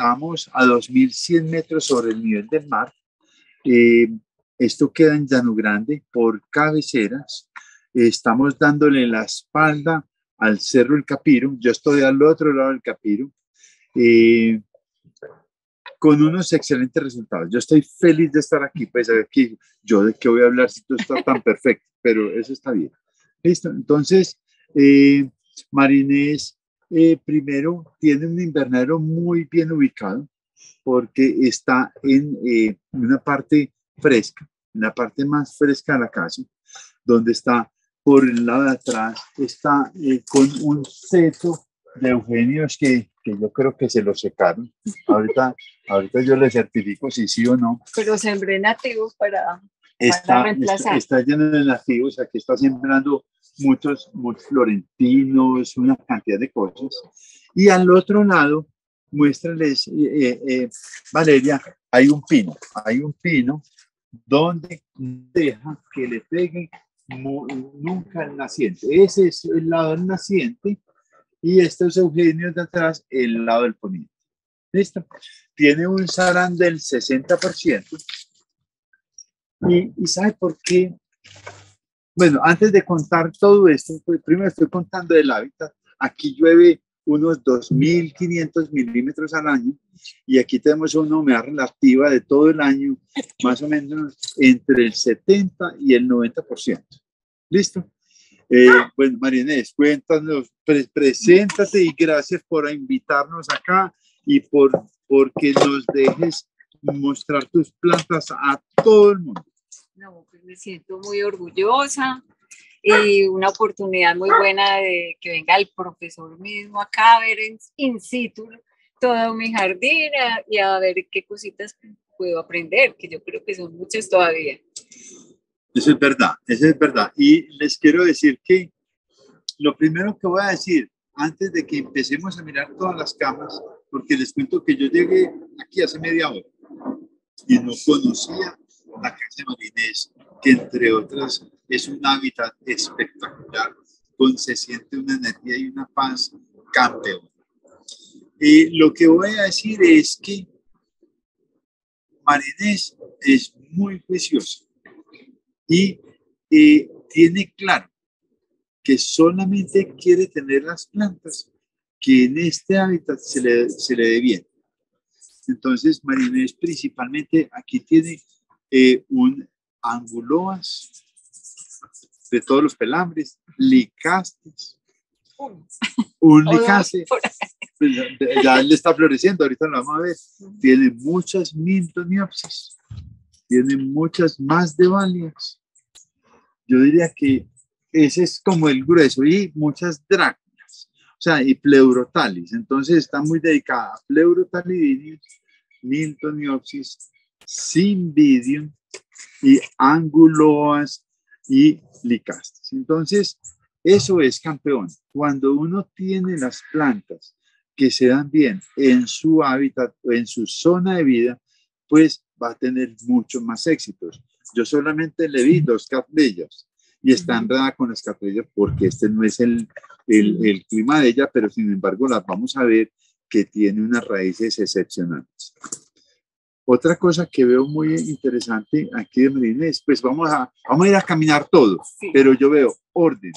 estamos a 2.100 metros sobre el nivel del mar. Eh, esto queda en Llano Grande por cabeceras. estamos dándole la espalda al Cerro El Capiro. Yo estoy al otro lado del Capiro. Eh, con unos excelentes resultados. Yo estoy feliz de estar aquí, pues aquí, yo de qué voy a hablar si todo está tan perfecto, pero eso está bien. Listo, entonces, eh, Marinés eh, primero tiene un invernadero muy bien ubicado porque está en eh, una parte fresca, en la parte más fresca de la casa, donde está por el lado de atrás, está eh, con un seto de Eugenios que, que, yo creo que se lo secaron. Ahorita, ahorita yo le certifico si sí o no. Pero sembré nativos para, está, reemplazar. Está, está, lleno de nativos, aquí está sembrando muchos, muchos florentinos, una cantidad de cosas. Y al otro lado, muéstrales, eh, eh, eh, Valeria, hay un pino, hay un pino donde deja que le pegue nunca el naciente. Ese es el lado del naciente y estos Eugenios de atrás, el lado del poniente. ¿Listo? Tiene un sarán del 60%. ¿Y, y sabe por qué bueno, antes de contar todo esto, primero estoy contando del hábitat. Aquí llueve unos 2.500 milímetros al año y aquí tenemos una humedad relativa de todo el año, más o menos entre el 70 y el 90%. ¿Listo? Eh, bueno, Marinés, cuéntanos, preséntate y gracias por invitarnos acá y por porque nos dejes mostrar tus plantas a todo el mundo. No, pues me siento muy orgullosa y una oportunidad muy buena de que venga el profesor mismo acá a ver en, in situ todo mi jardín y a ver qué cositas puedo aprender, que yo creo que son muchas todavía. Eso es verdad, eso es verdad. Y les quiero decir que lo primero que voy a decir, antes de que empecemos a mirar todas las camas, porque les cuento que yo llegué aquí hace media hora y no conocía la Casa Marinés, que entre otras es un hábitat espectacular, donde se siente una energía y una paz campeón. Y lo que voy a decir es que Marinés es muy juicioso y tiene claro que solamente quiere tener las plantas que en este hábitat se le, se le dé bien. Entonces, Marinés principalmente aquí tiene eh, un anguloas de todos los pelambres, licastes, un licaste, pues, ya le está floreciendo, ahorita lo vamos a ver, tiene muchas mintoniopsis, tiene muchas más de valias. Yo diría que ese es como el grueso y muchas dráculas, o sea, y pleurotalis, entonces está muy dedicada a pleurotalidinius, mintoniopsis, Cymbidium y Anguloas y Licastes. Entonces, eso es campeón. Cuando uno tiene las plantas que se dan bien en su hábitat o en su zona de vida, pues va a tener mucho más éxitos. Yo solamente le vi dos catlillas y está enredada con las catlillas porque este no es el, el, el clima de ella, pero sin embargo las vamos a ver que tiene unas raíces excepcionales. Otra cosa que veo muy interesante aquí de Medellín es, pues vamos a, vamos a ir a caminar todos, pero yo veo orden,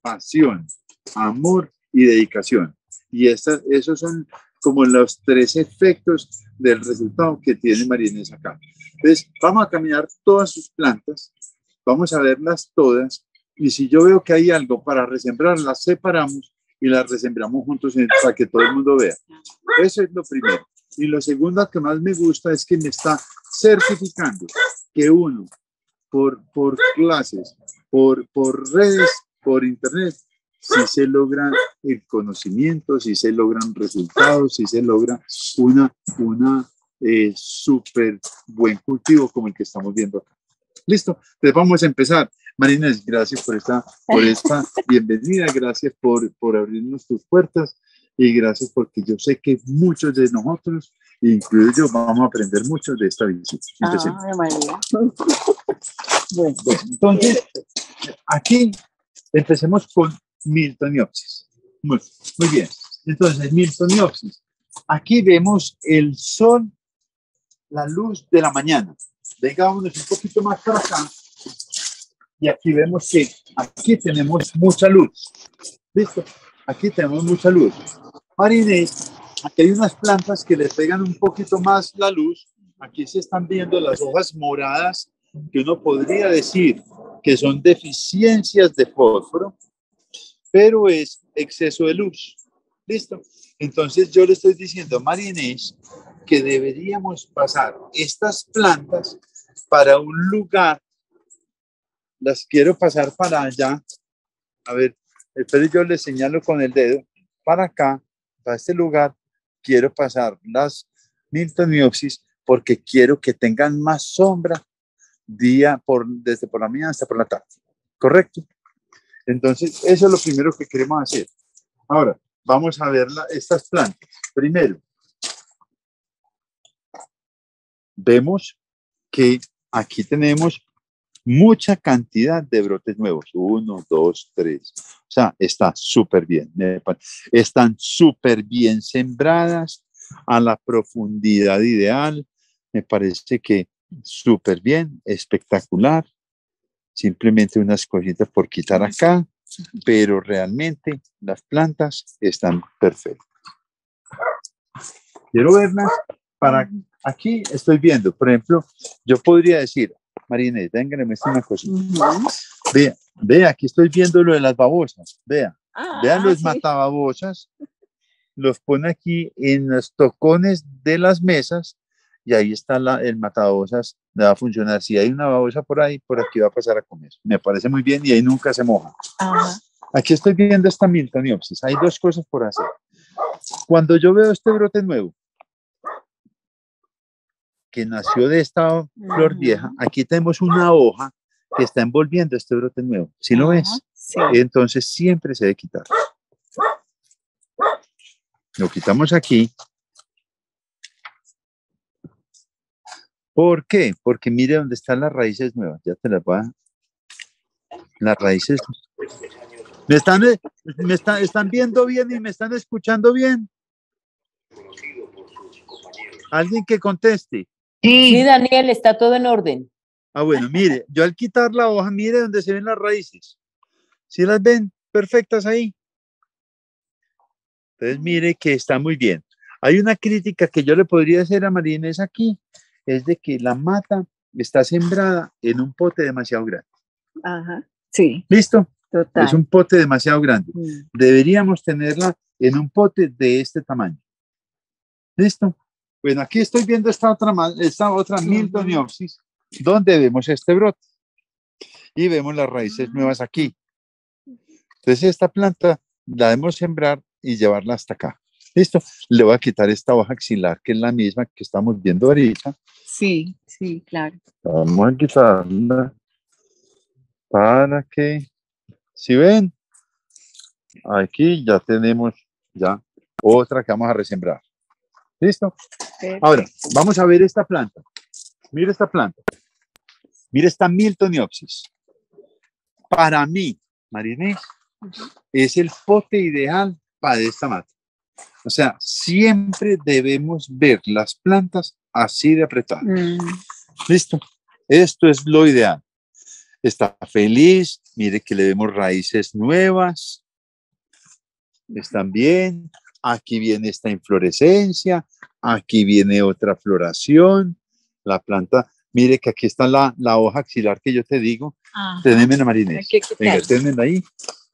pasión, amor y dedicación. Y estas, esos son como los tres efectos del resultado que tiene Marines acá. Entonces, vamos a caminar todas sus plantas, vamos a verlas todas, y si yo veo que hay algo para resembrar, las separamos y las resembramos juntos para que todo el mundo vea. Eso es lo primero. Y lo segundo que más me gusta es que me está certificando que uno, por, por clases, por, por redes, por internet, si se logra el conocimiento, si se logran resultados, si se logra una, una eh, súper buen cultivo como el que estamos viendo acá. Listo, entonces vamos a empezar. Marina, gracias por esta, por esta bienvenida, gracias por, por abrirnos tus puertas y gracias porque yo sé que muchos de nosotros, incluido yo, vamos a aprender mucho de esta visita. Ah, María. Bueno, entonces, aquí empecemos con Miltoniopsis. Muy, muy bien. Entonces, Miltoniopsis. Aquí vemos el sol, la luz de la mañana. Vengámonos un poquito más para acá. Y aquí vemos que aquí tenemos mucha luz. ¿Listo? Aquí tenemos mucha luz. Marinés, aquí hay unas plantas que le pegan un poquito más la luz. Aquí se están viendo las hojas moradas que uno podría decir que son deficiencias de fósforo, pero es exceso de luz. ¿Listo? Entonces yo le estoy diciendo a Marinés que deberíamos pasar estas plantas para un lugar. Las quiero pasar para allá. A ver, espero yo le señalo con el dedo para acá, para este lugar. Quiero pasar las Miltoniopsis porque quiero que tengan más sombra día por, desde por la mañana hasta por la tarde. ¿Correcto? Entonces, eso es lo primero que queremos hacer. Ahora, vamos a ver estas plantas. Primero, vemos que aquí tenemos mucha cantidad de brotes nuevos. Uno, dos, tres. O sea, está súper bien. Están súper bien sembradas a la profundidad ideal. Me parece que súper bien, espectacular. Simplemente unas cositas por quitar acá, pero realmente las plantas están perfectas. Quiero verlas para aquí estoy viendo, por ejemplo, yo podría decir, Marina, venga, me una cosita. Vea, vea, aquí estoy viendo lo de las babosas, vea, ah, vean los matababosas, los pone aquí en los tocones de las mesas y ahí está la, el matabosas, le va a funcionar. Si hay una babosa por ahí, por aquí va a pasar a comer. Me parece muy bien y ahí nunca se moja. Aquí estoy viendo esta miltoniopsis. Hay dos cosas por hacer. Cuando yo veo este brote nuevo, que nació de esta flor vieja, aquí tenemos una hoja que está envolviendo este brote nuevo. ¿Sí lo ves? Entonces siempre se debe quitar. Lo quitamos aquí ¿Por qué? Porque mire dónde están las raíces nuevas. Ya te las voy a... Las raíces. ¿Me están, me están viendo bien y me están escuchando bien? Alguien que conteste. Sí. Daniel, está todo en orden. Ah, bueno, mire, yo al quitar la hoja, mire dónde se ven las raíces. ¿Sí las ven perfectas ahí? Entonces, mire que está muy bien. Hay una crítica que yo le podría hacer a Marina es aquí es de que la mata está sembrada en un pote demasiado grande. Ajá, sí. ¿Listo? Total. Es un pote demasiado grande. Mm. Deberíamos tenerla en un pote de este tamaño. ¿Listo? Bueno, aquí estoy viendo esta otra, esta otra Miltoniopsis, donde vemos este brote. Y vemos las raíces nuevas aquí. Entonces, esta planta la debemos sembrar y llevarla hasta acá. ¿Listo? Le voy a quitar esta hoja axilar, que es la misma que estamos viendo ahorita. Sí, sí, claro. Vamos a quitarla para que, si ven, aquí ya tenemos ya otra que vamos a resembrar. ¿Listo? Ahora, vamos a ver esta planta. Mira esta planta. Mira esta Miltoniopsis. Para mí, Marinés, es el pote ideal para esta mata. O sea, siempre debemos ver las plantas así de apretadas. Mm. Listo. Esto es lo ideal. Está feliz, mire que le vemos raíces nuevas. Están bien. Aquí viene esta inflorescencia. Aquí viene otra floración. La planta, mire que aquí está la, hoja axilar que yo te digo. Teneme la marinés. Venga, ahí.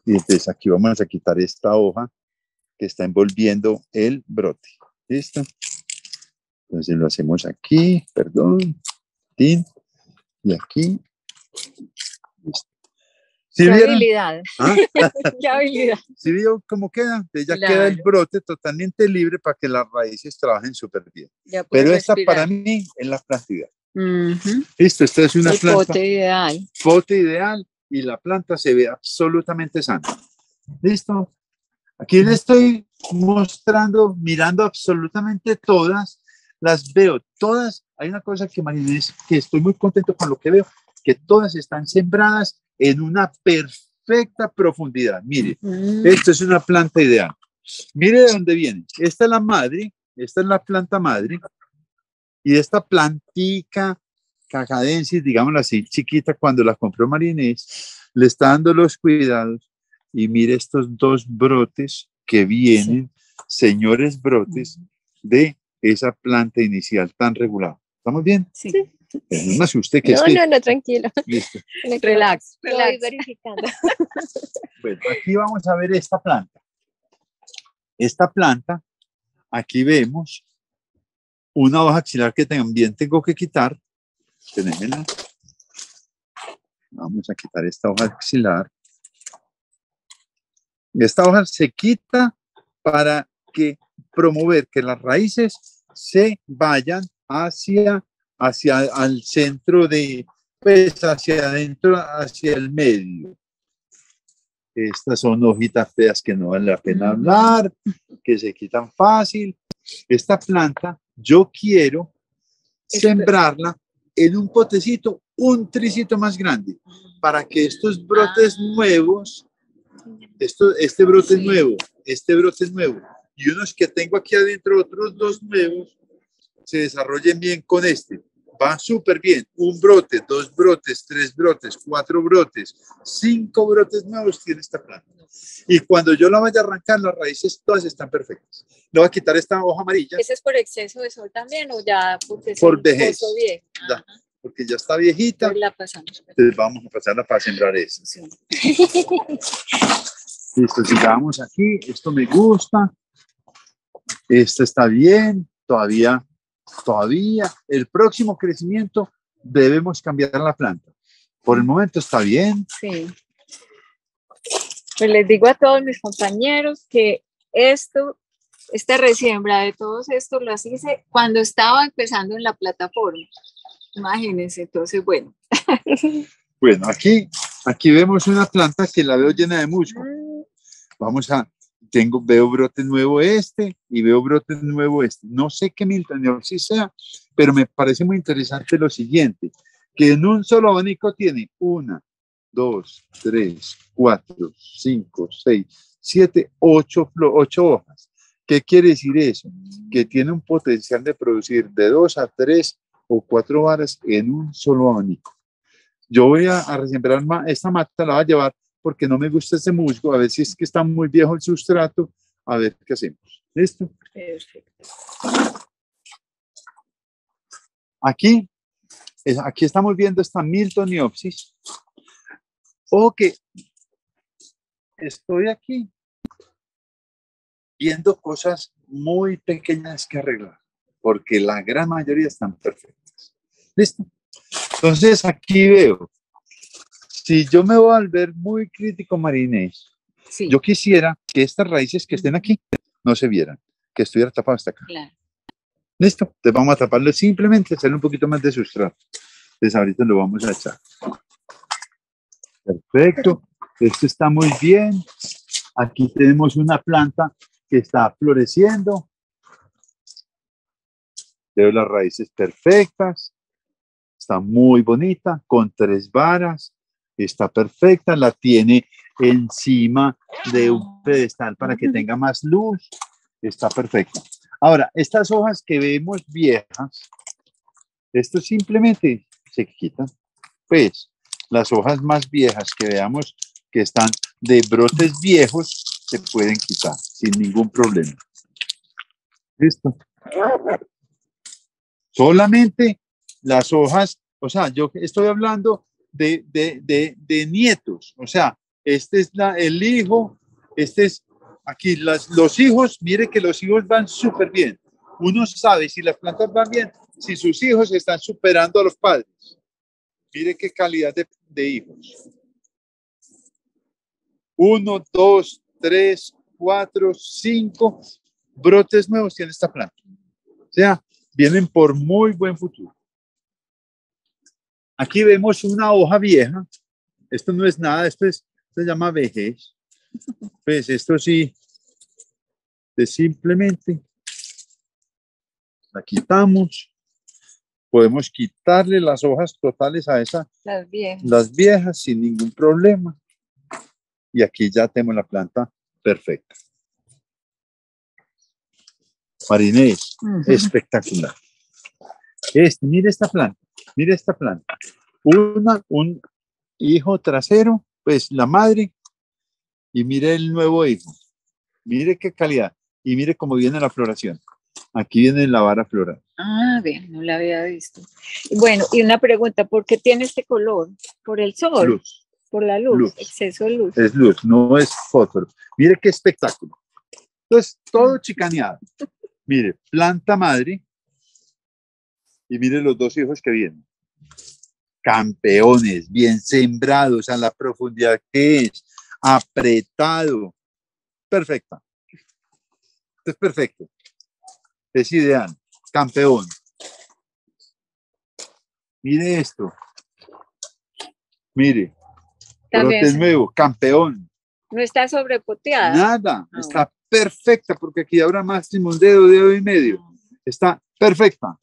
Y entonces aquí vamos a quitar esta hoja que está envolviendo el brote. ¿Listo? Entonces lo hacemos aquí, perdón, y aquí. ¿Sí Qué habilidad. ¿Ah? Qué habilidad. ¿Sí vio cómo queda? Ya queda el brote totalmente libre para que las raíces trabajen súper bien. Pero esta para mí es la plantidad. Ujú. Listo, esta es una El planta. pote ideal. pote ideal y la planta se ve absolutamente sana. ¿Listo? Aquí le estoy mostrando, mirando absolutamente todas, las veo todas. Hay una cosa que Marinés, que estoy muy contento con lo que veo, que todas están sembradas en una perfecta profundidad. Mire, Mm, esto es una planta ideal. Mire de dónde viene. Esta es la madre, esta es la planta madre, y esta plantica cacadensis, digámoslo así, chiquita, cuando la compró Marinés, le está dando los cuidados. Y mire estos dos brotes que vienen, señores brotes, de esa planta inicial tan regulada. ¿Estamos bien? Sí. Pero no me asuste que es No, que- no, no, tranquilo. Listo. Relax, Estoy relax. verificando. Bueno, aquí vamos a ver esta planta. Esta planta, aquí vemos una hoja axilar que también tengo que quitar. Tenémela. Vamos a quitar esta hoja axilar. Esta hoja se quita para que promover que las raíces se vayan hacia, hacia al centro de, pues hacia adentro, hacia el medio. Estas son hojitas feas que no vale la pena hablar, que se quitan fácil. Esta planta yo quiero Espera. sembrarla en un potecito un tricito más grande para que estos brotes Ah. nuevos, esto, este brote Sí. nuevo, este brote nuevo y unos que tengo aquí adentro, otros dos nuevos, se desarrollen bien con este. Va súper bien. Un brote, dos brotes, tres brotes, cuatro brotes, cinco brotes nuevos tiene esta planta. Y cuando yo la vaya a arrancar, las raíces todas están perfectas. Le voy a quitar esta hoja amarilla ¿Ese es por exceso de sol también o ya porque Por vejez. Ya. Porque ya está viejita. entonces la pasamos. Entonces vamos a pasarla para sembrar esa. Sí. Listo, sigamos aquí. Esto me gusta. Esta está bien. Todavía, todavía. El próximo crecimiento debemos cambiar la planta. Por el momento está bien. Sí. Pues les digo a todos mis compañeros que esto, esta resiembra de todos estos las hice cuando estaba empezando en la plataforma. Imagínense, entonces, bueno. Bueno, aquí, aquí vemos una planta que la veo llena de musgo. mm, Vamos a, tengo, veo brote nuevo este y veo brote nuevo este. No sé qué Miltonopsis sea, pero me parece muy interesante lo siguiente, que en un solo abanico tiene una, dos, tres, cuatro, cinco, seis, siete, ocho, ocho hojas. ¿Qué quiere decir eso? Que tiene un potencial de producir de dos a tres o cuatro varas en un solo abanico. Yo voy a, a resembrar esta mata, la voy a llevar porque no me gusta ese musgo, a ver si es que está muy viejo el sustrato, a ver qué hacemos. ¿Listo? perfecto. Aquí, aquí estamos viendo esta Miltoniopsis. O que estoy aquí viendo cosas muy pequeñas que arreglar, porque la gran mayoría están perfectas. ¿Listo? Entonces aquí veo, si yo me voy a volver muy crítico, Marinés, Sí, yo quisiera que estas raíces que estén aquí no se vieran, que estuviera tapado hasta acá. claro. Listo, entonces vamos a taparlo simplemente, hacerle un poquito más de sustrato. Entonces ahorita lo vamos a echar. Perfecto, esto está muy bien. Aquí tenemos una planta que está floreciendo. Veo las raíces perfectas. Está muy bonita, con tres varas. Está perfecta, la tiene encima de un pedestal para que tenga más luz. Está perfecta. Ahora, estas hojas que vemos viejas, esto simplemente se quitan. Pues las hojas más viejas que veamos que están de brotes viejos se pueden quitar sin ningún problema. Listo. Solamente las hojas, o sea, yo estoy hablando de, de, de, de nietos, o sea, este es la, el hijo, este es aquí las, los hijos, mire que los hijos van súper bien. Uno sabe si las plantas van bien, si sus hijos están superando a los padres. Mire qué calidad de, de hijos. Uno, dos, tres, cuatro, cinco brotes nuevos tiene esta planta. O sea, vienen por muy buen futuro. Aquí vemos una hoja vieja. Esto no es nada, esto es, se llama vejez. Pues esto sí, es simplemente la quitamos. Podemos quitarle las hojas totales a esa, Las viejas. las viejas sin ningún problema. Y aquí ya tenemos la planta perfecta. Marinés, espectacular. Este, mire esta planta, mire esta planta. Una, un hijo trasero, pues la madre, y mire el nuevo hijo. Mire qué calidad. Y mire cómo viene la floración. Aquí viene la vara floral. Ah, bien, no la había visto. Bueno, y una pregunta, ¿por qué tiene este color? ¿Por el sol? Luz, ¿Por la luz? Luz. Exceso de luz. es luz, no es fósforo. Mire qué espectáculo. Entonces, todo chicaneado. Mire, planta madre. Y mire los dos hijos que vienen. Campeones, bien sembrados a la profundidad que es, apretado. Perfecta. Es perfecto. Es ideal. Campeón. Mire esto. Mire. Brote nuevo, campeón. No está sobrepoteada. Nada, está perfecta porque aquí habrá máximo un dedo, dedo y medio. Está perfecta.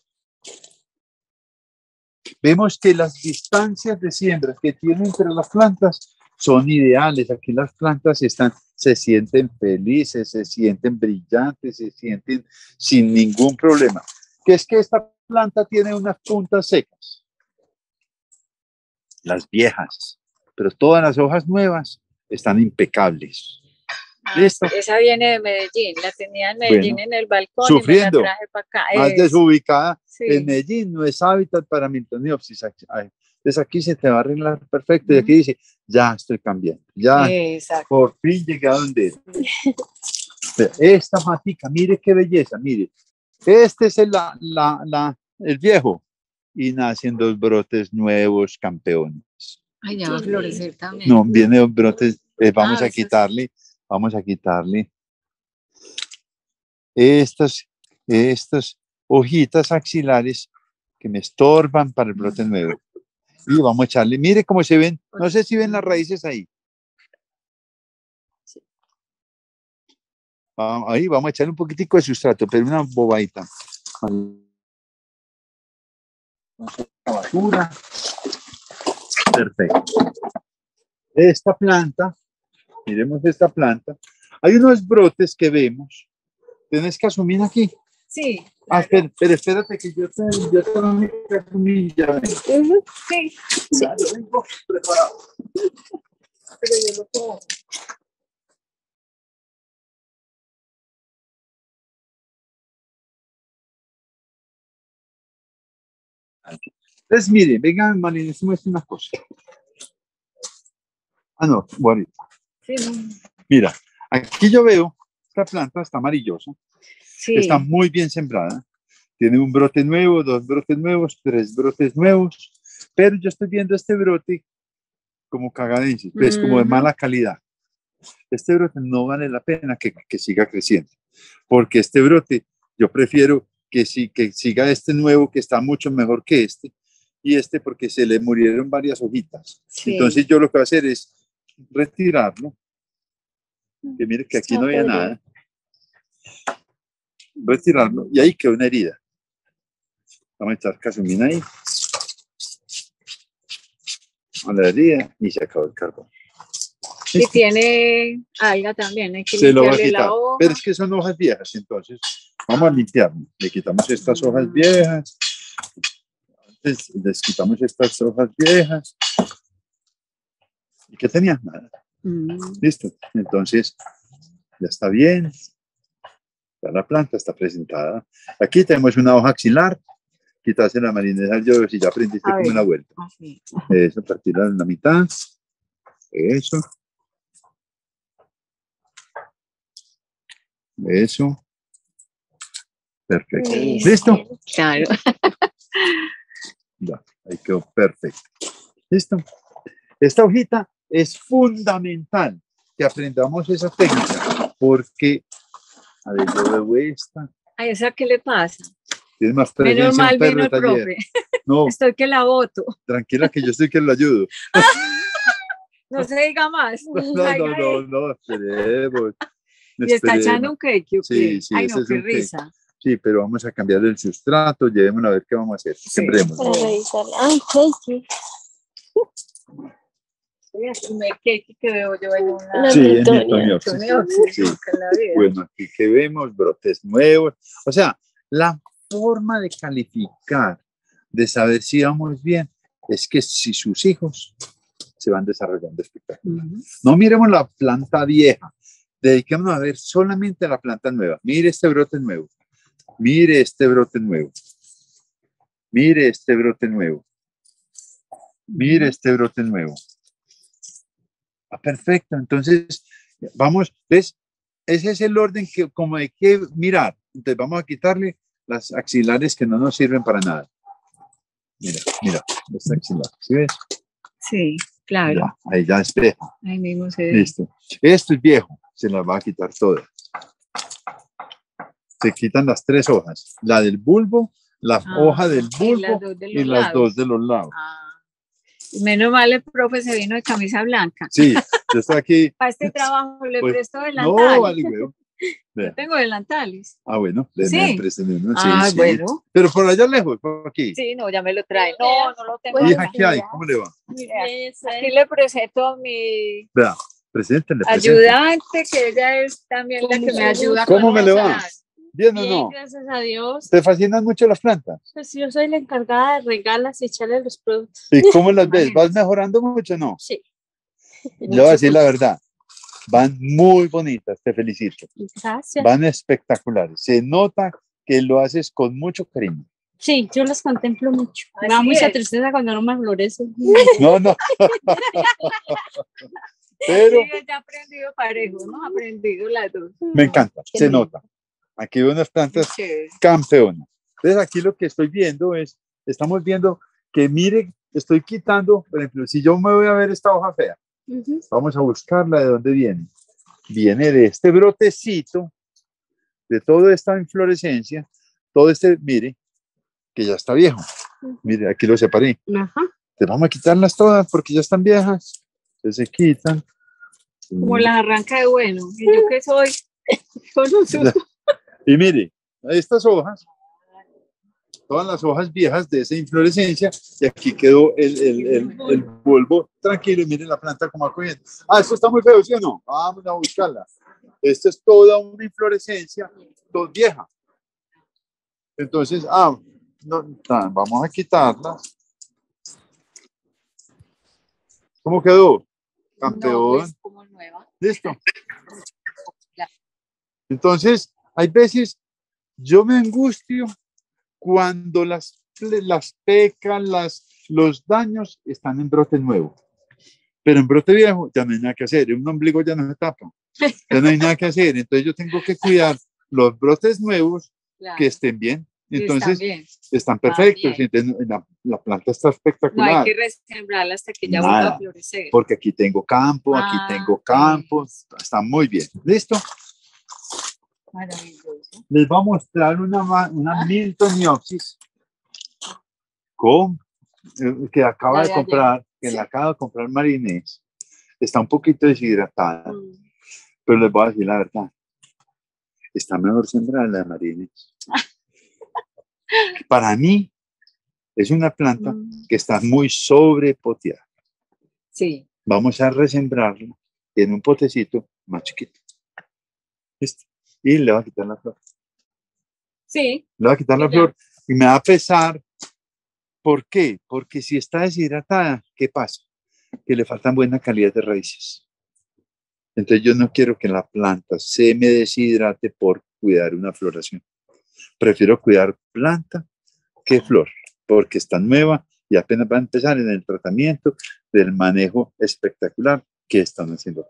Vemos que las distancias de siembra que tiene entre las plantas son ideales. Aquí las plantas están, se sienten felices, se sienten brillantes, se sienten sin ningún problema. Que es que esta planta tiene unas puntas secas. Las viejas, pero todas las hojas nuevas están impecables. Ah, Listo. Esa viene de Medellín, la tenía en Medellín en el balcón Sufriendo. y me la traje para acá. Más Es- desubicada sí. en Medellín no es hábitat para Miltoniopsis. Entonces aquí se te va a arreglar perfecto. Y aquí dice, ya estoy cambiando. Ya Exacto. por fin llegué a donde Esta matica, mire qué belleza, mire. Este es el, la, la- la- el viejo. Y nacen dos brotes nuevos campeones. Ay, ya va a florecer también. No, viene dos brotes. eh, vamos Ah, a quitarle, vamos a quitarle estas, estas hojitas axilares que me estorban para el brote nuevo. Y vamos a echarle, mire cómo se ven, no sé si ven las raíces ahí. Ah, Ahí vamos a echarle un poquitico de sustrato, pero una bobadita. Basura. Perfecto. Esta planta, miremos esta planta. Hay unos brotes que vemos. Tienes que asumir aquí. Sí. Ah, pero, pero espérate que yo te, yo te asumir ya ven. Ujú, sí. Ya, yo vengo preparado. Pero yo lo puedo. Entonces, mire, venga, Marina, se muestra una cosa. Ah, no, bueno, Sí, no. mira, aquí yo veo, esta planta está amarillosa, Sí. está muy bien sembrada, tiene un brote nuevo, dos brotes nuevos, tres brotes nuevos, pero yo estoy viendo este brote como cagadense, pues como de mala calidad. Este brote no vale la pena que, que siga creciendo, porque este brote yo prefiero que, siga este nuevo que está mucho mejor que este, y este porque se le murieron varias hojitas. sí. Entonces yo lo que voy a hacer es retirarlo, que mire que aquí no había nada, retirarlo y ahí quedó una herida. Vamos a echar casumina ahí. A la herida y se acabó el carbón. Y tiene alga también, hay que Se lo va a quitar. la hoja. Pero es que son hojas viejas, entonces vamos a limpiarlo. Le quitamos estas hojas viejas. Antes les quitamos estas hojas viejas. ¿Y qué tenía? Nada. Mm, Listo. Entonces, ya está bien. Ya la planta está presentada. Aquí tenemos una hoja axilar. Quitarse la marinera yodo si ya aprendiste A cómo ver. la vuelta. así. Eso, partirla en la mitad. Eso. Eso. Perfecto. ¿Listo? Claro. Ya, ahí quedó perfecto. ¿Listo? Esta hojita es fundamental que aprendamos esa técnica porque, a ver, yo veo esta. ¿A esa qué le pasa? Tiene más Menos mal perro vino el taller. profe. No, Estoy que la voto. tranquila que yo estoy que lo ayudo. No se diga más. No, no, no, no, esperemos. Y está echando un cake. ¿o Sí, sí, Ay, no, qué un cake. risa. Sí, pero vamos a cambiar el sustrato, llevémoslo a ver qué vamos a hacer. Sembremos. Para revisar. Sí. Veo yo en una. En la vida. Bueno, aquí que vemos brotes nuevos. O sea, la forma de calificar, de saber si vamos bien, es que si sus hijos se van desarrollando espectacular. No miremos la planta vieja, dediquémonos a ver solamente la planta nueva. Mire este brote nuevo. Mire este brote nuevo. Mire este brote nuevo. Mire este brote nuevo. Ah, perfecto. Entonces, vamos, ¿ves? Ese es el orden que como hay que mirar. Entonces, vamos a quitarle las axilares que no nos sirven para nada. Mira, mira, esta axilar. ¿Sí ves? Sí, claro. Ya, ahí ya espeja. Ahí mismo se ve. Listo. Esto es viejo, se las va a quitar todas. Se quitan las tres hojas, la del bulbo, la Ah, hoja del y las bulbo dos de y los las lados. dos de los lados. Ah. Menos mal el profe se vino de camisa blanca. Sí, yo estoy aquí. Para este trabajo le Pues, presto No, delantales. vale, güey. Vea. Tengo delantales. Ah, bueno, le Sí. me presten uno, sí, ah, sí. bueno. Pero por allá lejos, por aquí. Sí, no, ya me lo trae. No, no lo tengo. ¿Y Bueno, acá. aquí hay? ¿Cómo le va? Esa Aquí le presento a mi Vea, preséntenle, preséntenle. ayudante, que ella es también la que me ayuda. ¿Cómo con me le va? ¿Bien o Bien, no? gracias a Dios. ¿Te fascinan mucho las plantas? Pues yo soy la encargada de regalas y echarle los productos. ¿Y cómo las ves? ¿Vas mejorando mucho o no? Sí. Yo voy a decir la verdad. Van muy bonitas, te felicito. Gracias. Van espectaculares. Se nota que lo haces con mucho cariño. Sí, yo los contemplo mucho. Me da mucha es. tristeza cuando no me florecen. No, no. Pero Sí, ha aprendido parejo, ¿no? Aprendido las dos. me encanta, Qué se lindo. nota. Aquí veo unas plantas campeonas. Entonces aquí lo que estoy viendo es, estamos viendo que mire, estoy quitando, por ejemplo, si yo me voy a ver esta hoja fea, Ujú. vamos a buscarla de dónde viene. Viene de este brotecito, de toda esta inflorescencia, todo este, mire, que ya está viejo. Mire, aquí lo separé. Ajá. Te vamos a quitarlas todas porque ya están viejas. Entonces se quitan. Como las arranca de bueno. Y yo que soy con un. Y mire, estas hojas, todas las hojas viejas de esa inflorescencia, y aquí quedó el, el, el, el bulbo tranquilo. Y mire la planta como acogiendo. Ah, esto está muy feo, ¿sí o no? Vamos a buscarla. Esto es toda una inflorescencia to- vieja. Entonces, ah, no, vamos a quitarlas. ¿Cómo quedó? Campeón. No, es como nueva. Listo. Entonces, hay veces yo me angustio cuando las, las pecas, las, los daños están en brote nuevo. Pero en brote viejo ya no hay nada que hacer. Un ombligo ya no se tapa. Ya no hay nada que hacer. Entonces yo tengo que cuidar los brotes nuevos Claro. que estén bien. Entonces está bien. están perfectos. bien. Entonces, la, la planta está No hay espectacular. que resembrarla hasta que ya vuelva a florecer. Porque aquí tengo campo, aquí Ah, tengo ok. campo. Está muy bien. ¿Listo? Maravilloso. les voy a mostrar una, una Miltoniopsis con, eh, que acaba de comprar, que Sí. la acaba de comprar Marinés. Está un poquito deshidratada, Mm. pero les voy a decir la verdad. Está mejor sembrada la de Marinés. Para mí, es una planta Mm. que está muy sobrepoteada. Sí. Vamos a resembrarla en un potecito más chiquito. ¿Listo? Y le va a quitar la flor. Sí. le va a quitar la flor y me va a pesar. ¿Por qué? Porque si está deshidratada, ¿qué pasa? Que le faltan buena calidad de raíces. Entonces yo no quiero que la planta se me deshidrate por cuidar una floración. Prefiero cuidar planta que flor, porque está nueva y apenas va a empezar en el tratamiento del manejo espectacular que están haciendo.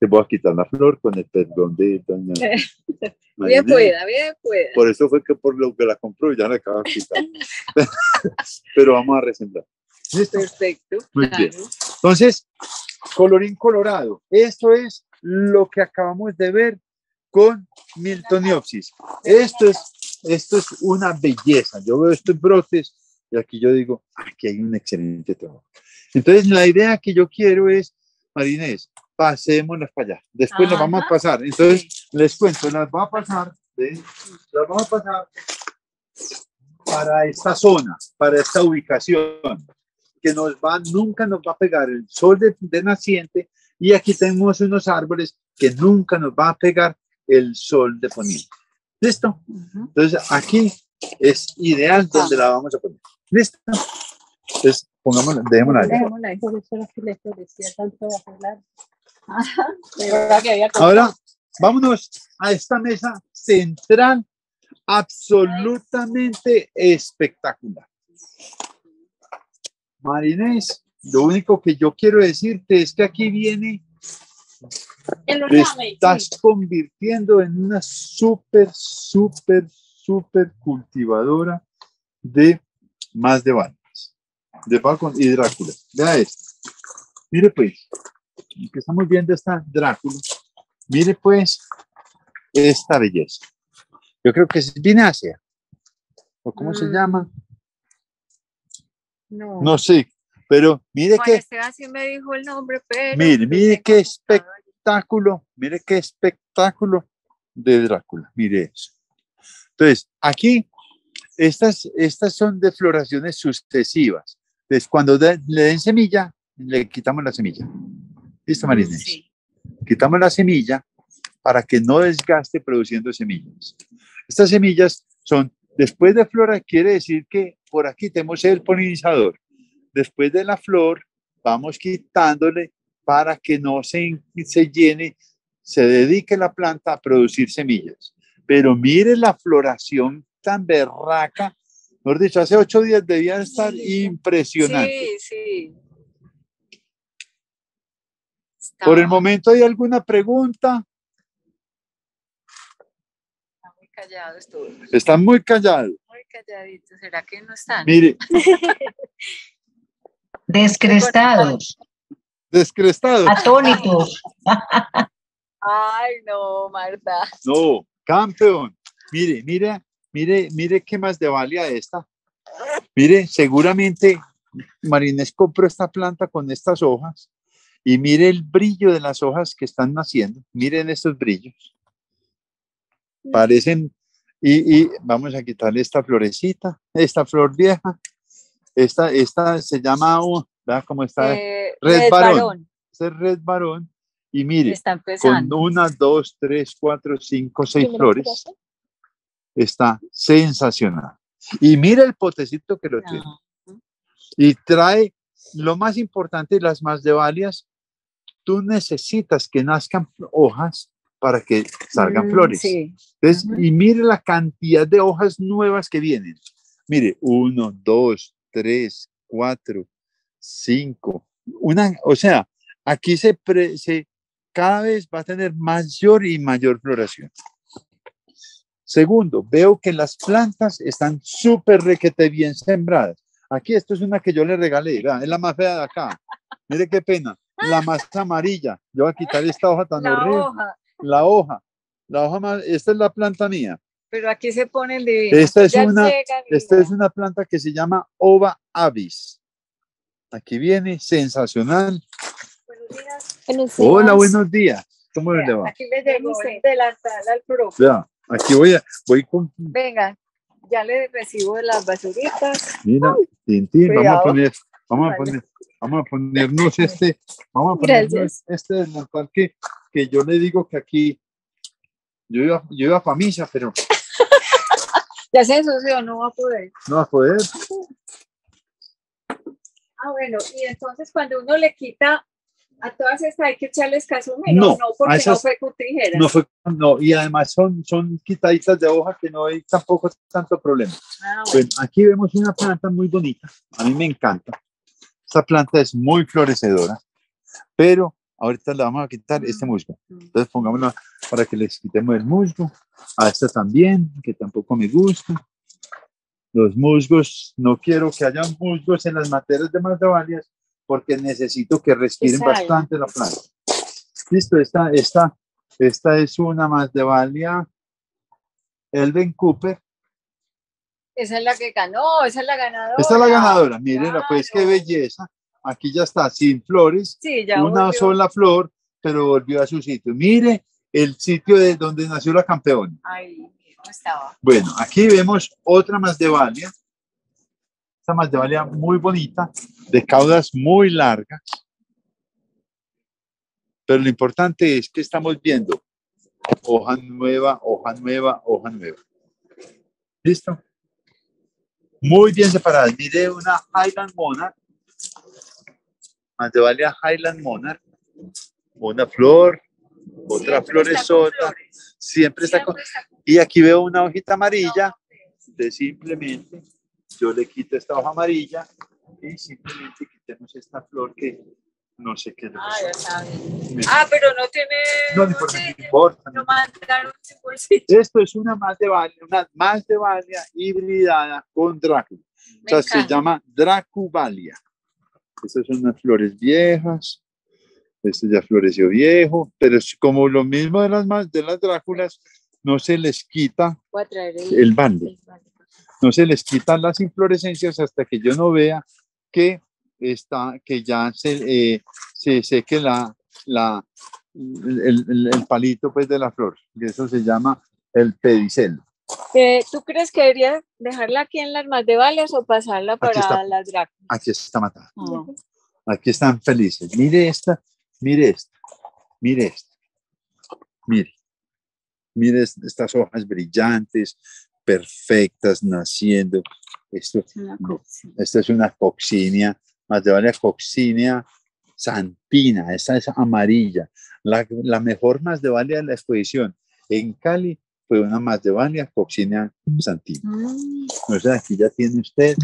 Le voy a quitar la flor con el perdón de doña Bien pueda, bien pueda. Por eso fue que por lo que la compró ya la acabo de quitar. Pero vamos a resembrar. ¿Listo? Perfecto. Muy claro. bien. Entonces, colorín colorado. Esto es lo que acabamos de ver con Miltoniopsis. Esto es esto es una belleza. Yo veo estos brotes y aquí yo digo, aquí hay un excelente trabajo. Entonces, la idea que yo quiero es, Marinés, pasémonos para allá. Después nos vamos a Ajá. pasar. Entonces, les cuento, las voy a pasar, ¿sí? las vamos a pasar para esta zona, para esta ubicación, que nos va, nunca nos va a pegar el sol de, de naciente y aquí tenemos unos árboles que nunca nos va a pegar el sol de poniente. ¿Listo? Ujú. Entonces, aquí es ideal donde la vamos a poner. ¿Listo? Entonces, pongámosla, dejémosla ahí. Dejémosla ahí. Por eso era que le florecía tanto bajo el Ahora, vámonos a esta mesa central absolutamente espectacular. Marinés, lo único que yo quiero decirte es que aquí viene, te estás convirtiendo en una súper, súper, súper cultivadora de más de Valpas, de Falcon y Drácula. Vea esto. Mire pues, que estamos viendo esta Drácula. Mire pues esta belleza. Yo creo que es vinácea. ¿O cómo se Mm. llama? No. No sé. Pero mire Esteban sí me dijo el nombre, pero. Mire, mire qué espectáculo. Mire qué espectáculo de Drácula. Mire eso. Entonces, aquí, estas, estas son de floraciones sucesivas. Entonces, cuando de- le den semilla, le quitamos la semilla. ¿Listo, Marinés? Sí. quitamos la semilla para que no desgaste produciendo semillas. Estas semillas son, después de flora, quiere decir que por aquí tenemos el polinizador. Después de la flor, vamos quitándole para que no se, se llene, se dedique la planta a producir semillas. Pero mire la floración tan berraca. Mejor dicho, hace ocho días debía estar impresionante. Sí, sí. Por el momento, ¿hay alguna pregunta? Está muy callado, estuvo Están muy callados. muy calladito. ¿Será que no están? Mire, Descrestados, descrestado. atónitos. Ay, no, Marta. No, campeón. Mire, mire, mire, mire qué más de valía esta. Mire, seguramente Marinés compró esta planta con estas hojas y mire el brillo de las hojas que están naciendo. Miren estos brillos. Parecen, y, y vamos a quitarle esta florecita, esta flor vieja. Esta, esta se llama, oh, vea cómo está, Eh, Red Red Barón. Barón. este red varón. Y mire, Está con una, dos, tres, cuatro, cinco, seis ¿Quién me lo flores. está sensacional. Y mira el potecito que lo tiene. Y trae lo más importante, las más de valias. Tú necesitas que nazcan hojas para que salgan Mm, flores. Sí. Entonces. Y mire la cantidad de hojas nuevas que vienen. Mire, uno, dos, tres, cuatro, cinco. Una, o sea, aquí se, pre- se cada vez va a tener mayor y mayor floración. Segundo, veo que las plantas están súper requete bien sembradas. Aquí esto es una que yo le regalé, vea, es la más fea de acá. Mire qué pena, la más amarilla. Yo voy a quitar esta hoja tan La horrible. hoja. La hoja, la hoja más, esta es la planta mía. Pero aquí se ponen divinos. Esta es Ya una- Esta ya. es una planta que se llama Ova avis. Aquí viene, sensacional. Buenos días. Buenos Hola, buenos días. ¿Cómo le va? Aquí le el delantal al profe. Vea, aquí voy a, voy con, Venga, ya le recibo las basuritas. mira, Tintín, vamos a poner, vamos a poner, vamos a ponernos este, vamos a ponernos Gracias. este que, que yo le digo que aquí, yo iba, yo iba para misa, pero Ya se ensució, no va a poder. no va a poder. Ah, bueno, y entonces cuando uno le quita a todas estas hay que echarles casumero, No, no, porque no fue con tijera. No fue, no, y además son, son quitaditas de hoja que no hay tampoco tanto problema. Ah, bueno. Bueno, aquí vemos una planta muy bonita. A mí me encanta. Esta planta es muy florecedora, pero ahorita le vamos a quitar este musgo. Entonces pongámosla para que les quitemos el musgo. A esta también, que tampoco me gusta. Los musgos, no quiero que haya musgos en las materias de mandavalias porque necesito que respiren bastante la planta. Listo, esta, esta, esta es una más de Valia Elven Cooper. Esa es la que ganó, esa es la ganadora. Esta es la ganadora. Mírenla, pues qué Claro. belleza. Aquí ya está, sin flores, Sí, ya una volvió. sola flor, pero volvió a su sitio. Mire el sitio de donde nació la campeona. No estaba. Bueno, aquí vemos otra más de Valia. Esta más de Valia muy bonita, de caudas muy largas. Pero lo importante es que estamos viendo hoja nueva, hoja nueva, hoja nueva. ¿Listo? Muy bien separadas. Mire una Highland Monarch. Más de Valia Highland Monarch. Una flor, otra floresota. flores. Siempre está con, Siempre está con y aquí veo una hojita amarilla de simplemente yo le quito esta hoja amarilla y simplemente quitemos esta flor que no sé qué le Ah, ya saben. Me- Ah, pero no tiene. no, ni por no importa. no mandaron. Esto es una más de valia, una más de valia hibridada con Drácula. O sea, Me se encanta. llama Dracuvalia. Estas son unas flores viejas. Esto ya floreció viejo, pero es como lo mismo de las más de las Dráculas, no se les quita el. el bando. no se les quitan las inflorescencias hasta que yo no vea que está, que ya se, eh, se seque la, la, el, el- el palito pues de la flor, y eso se llama el pedicelo. Eh, ¿Tú crees que debería dejarla aquí en las más de Vales o pasarla para está. las Dráculas? Aquí está matada, Ah. aquí están felices. Mire esta, mire esta, mire esta, mire, mire est- estas hojas brillantes, perfectas, naciendo. Esto. Esta es una coccinia, varias coccinia santina, esta es amarilla, la, la mejor más de la exposición en Cali fue una más de valia coccinia santina. Mm, O sea, aquí ya tiene usted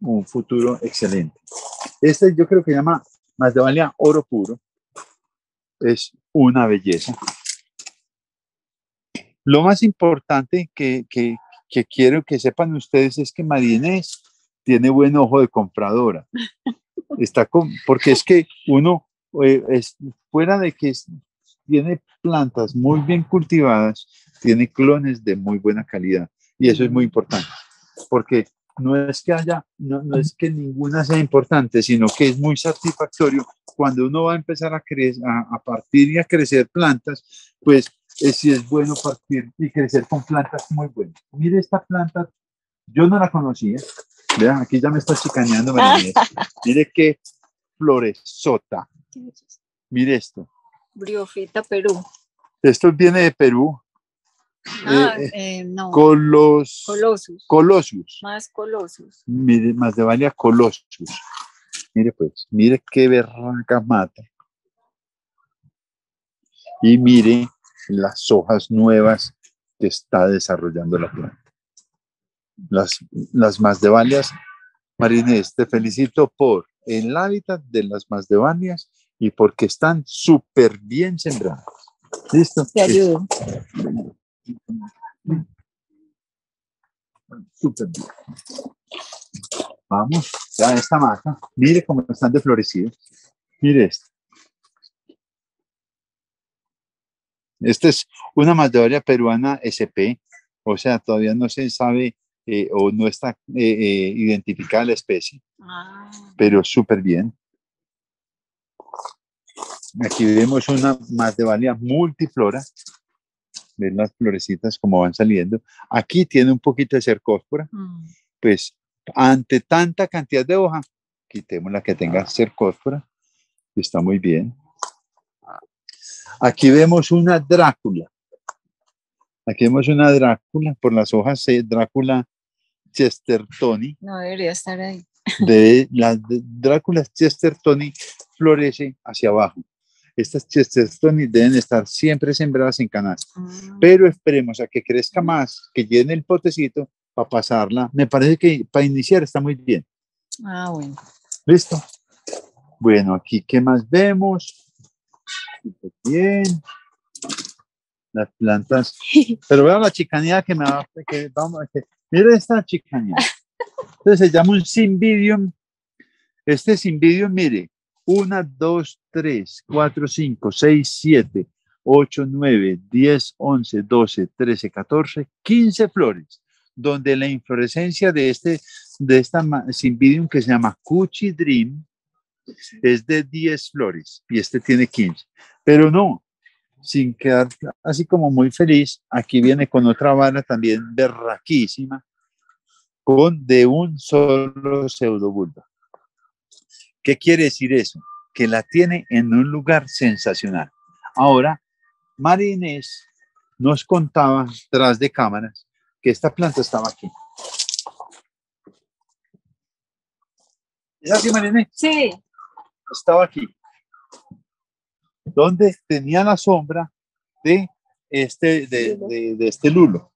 un futuro excelente. Este yo creo que llama más de valia oro puro. Es una belleza. Lo más importante que, que, que quiero que sepan ustedes es que María Inés tiene buen ojo de compradora. Está con, porque es que uno, eh, es, fuera de que es- tiene plantas muy bien cultivadas, tiene clones de muy buena calidad. Y eso es muy importante, porque no es que haya, no, no es que ninguna sea importante, sino que es muy satisfactorio cuando uno va a empezar a, cre- a, a partir y a crecer plantas, pues es, sí es bueno partir y crecer con plantas muy buenas. Mire esta planta, yo no la conocía. Vean, aquí ya me está chicaneando. Mire qué floresota. Mire esto. Briofita, Perú. Esto viene de Perú, Ah, eh, eh, no. Colos, Colosus. Colossus. Más colosus. Mire, más de valia Colossus. Mire pues, mire qué berraca mata. Y mire las hojas nuevas que está desarrollando la planta. Las, las más de valias, Marinés, te felicito por el hábitat de las más de valias y porque están súper bien sembradas. ¿Listo? Te ayudo. Súper bien. Vamos, ya esta mata. Mire cómo están de florecidos. Mire esto. Esta es una maldoria peruana SP, o sea, todavía no se sabe eh, o no está eh, eh, identificada la especie, Ah, pero súper bien. Aquí vemos una más de valia multiflora. Ven las florecitas como van saliendo. Aquí tiene un poquito de cercóspora. mm. Pues ante tanta cantidad de hoja, quitemos la que tenga cercóspora. Está muy bien. Aquí vemos una Drácula. Aquí vemos una Drácula por las hojas eh, Drácula Chestertoni. No debería estar ahí. De las Dráculas Chestertoni florece hacia abajo. Estas Chestertoni deben estar siempre sembradas en canasta. Ah, Pero esperemos a que crezca más, que llene el potecito para pasarla. Me parece que para iniciar está muy bien. Ah, bueno. ¿Listo? Bueno, aquí, ¿qué más vemos? Bien. Las plantas. Pero vean la chicanía que me va que vamos, que, mire esta chicanía. Entonces se llama un Cymbidium. Este Cymbidium, mire, 1, 2, 3, 4, 5, 6, 7, 8, 9, 10, 11, 12, 13, 14, 15 flores. donde la inflorescencia de este de esta Cymbidium que se llama Cuchi Dream es de 10 flores y este tiene 15. Pero no, sin quedar así como muy feliz, aquí viene con otra vara también berraquísima, con de un solo pseudobulba. ¿Qué quiere decir eso? Que la tiene en un lugar sensacional. Ahora, María Inés nos contaba tras de cámaras que esta planta estaba aquí. ¿Es así, María Inés? Sí, estaba aquí, donde tenía la sombra de este, de, de- de este lulo.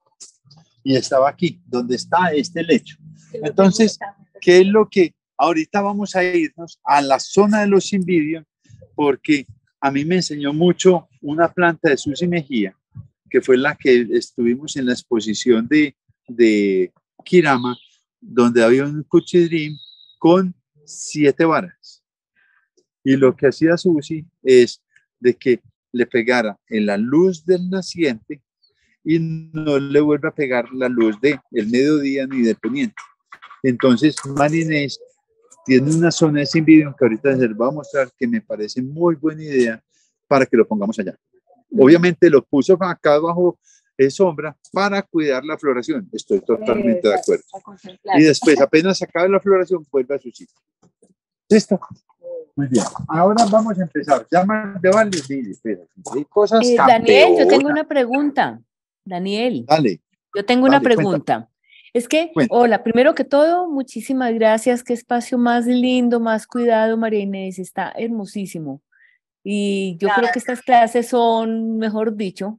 Y estaba aquí, donde está este lecho. Entonces, ¿Qué es lo que ahorita vamos a irnos a la zona de los Invidium? Porque a mí me enseñó mucho una planta de Susi Mejía, que fue la que estuvimos en la exposición de, de Kirama, donde había un cuchidrín con siete varas. Y lo que hacía Susi es de que le pegara en la luz del naciente y no le vuelva a pegar la luz del el mediodía ni del poniente. Entonces, Marinés tiene una zona de Cymbidium que ahorita les voy a mostrar que me parece muy buena idea para que lo pongamos allá. Obviamente lo puso acá bajo eh, sombra para cuidar la floración. Estoy totalmente de acuerdo. Y después, apenas acabe la floración, vuelve a su sitio. ¿Listo? Muy bien. Ahora vamos a empezar. Llaman de Hay cosas Eh, Daniel, yo tengo una pregunta. Daniel, Dale. yo tengo una Dale, pregunta. Es que, Cuenta. hola, primero que todo, muchísimas gracias. Qué espacio más lindo, más cuidado, María Inés. Está hermosísimo. Y yo creo que estas clases son, mejor dicho,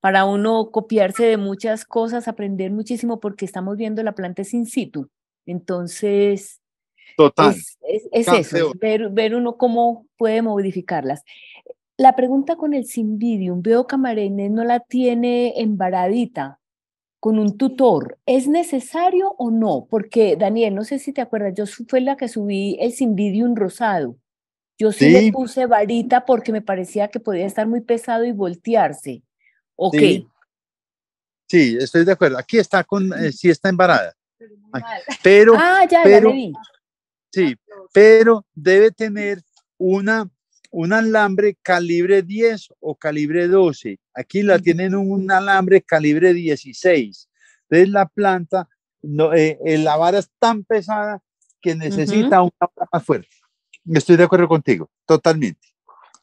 para uno copiarse de muchas cosas, aprender muchísimo, porque estamos viendo la planta es in situ. Entonces, Total. es, es- es eso, ver, ver uno cómo puede modificarlas. La pregunta con el Cymbidium, veo Inés no la tiene embaradita con un tutor. ¿Es necesario o no? Porque, Daniel, no sé si te acuerdas, yo fue la que subí el Cymbidium rosado. Yo sí, le Sí. puse varita porque me parecía que podía estar muy pesado y voltearse. ¿Ok? Sí. Sí, estoy de acuerdo. Aquí está con, eh, sí está embarada. Pero, Ah, ya, pero- ya le vi. Sí, pero debe tener una, un alambre calibre 10 o calibre 12. Aquí la tienen un alambre calibre 16. Entonces la planta, no, eh, eh, la vara es tan pesada que necesita una vara más fuerte. Estoy de acuerdo contigo, totalmente.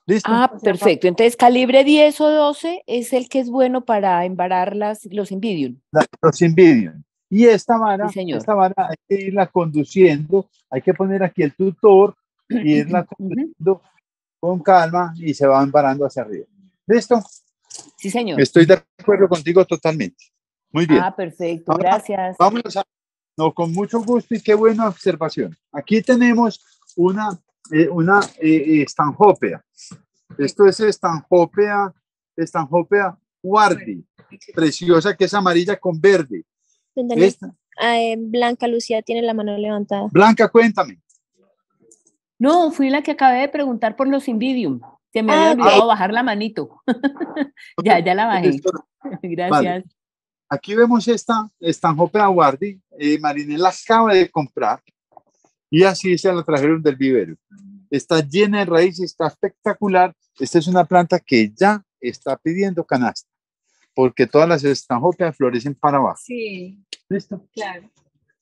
¿Listo? Ah, perfecto. Entonces, calibre 10 o 12 es el que es bueno para embarar las, los Invidium. Los Invidium. Y esta vara, Sí, esta vara hay que irla conduciendo, hay que poner aquí el tutor y irla conduciendo con calma y se va embarando hacia arriba. ¿Listo? Sí, señor. Estoy de acuerdo contigo totalmente. Muy bien. Ah, perfecto. Ahora, Gracias. Vámonos a, no, con mucho gusto y qué buena observación. Aquí tenemos una, eh, una eh, eh, stanhopea. Esto es stanhopea, stanhopea wardi, preciosa, que es amarilla con verde. Esta, ah, eh, Blanca Lucía tiene la mano levantada. Blanca, cuéntame. No, fui la que acabé de preguntar por los Invidium. Se me Ah, había ok. olvidado bajar la manito. ya, ya la bajé. Gracias. Aquí vemos esta stanhopea wardi. Eh, Marinela acaba de comprar y así se la trajeron del vivero. Está llena de raíces, está espectacular. Esta es una planta que ya está pidiendo canasta, porque todas las stanhopeas florecen para abajo. Sí, ¿Listo? claro.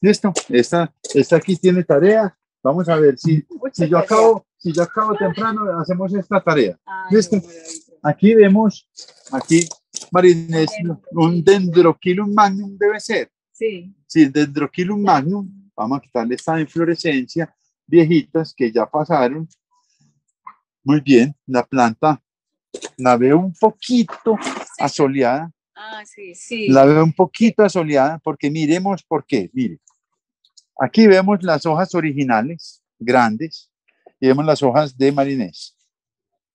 ¿Listo? Esta, esta aquí tiene tarea. Vamos a ver si, Muchas si yo gracias. acabo, si yo acabo temprano, hacemos esta tarea. Ay, ¿Listo? Aquí vemos, aquí, Marinés, un dendroquilum magnum debe ser. Sí, Sí, Dendroquilum magnum, vamos a quitarle esta inflorescencia viejitas que ya pasaron. Muy bien, la planta la veo un poquito asoleada, ah, sí, sí. la veo un poquito asoleada porque miremos por qué, mire. Aquí vemos las hojas originales, grandes, y vemos las hojas de marinés,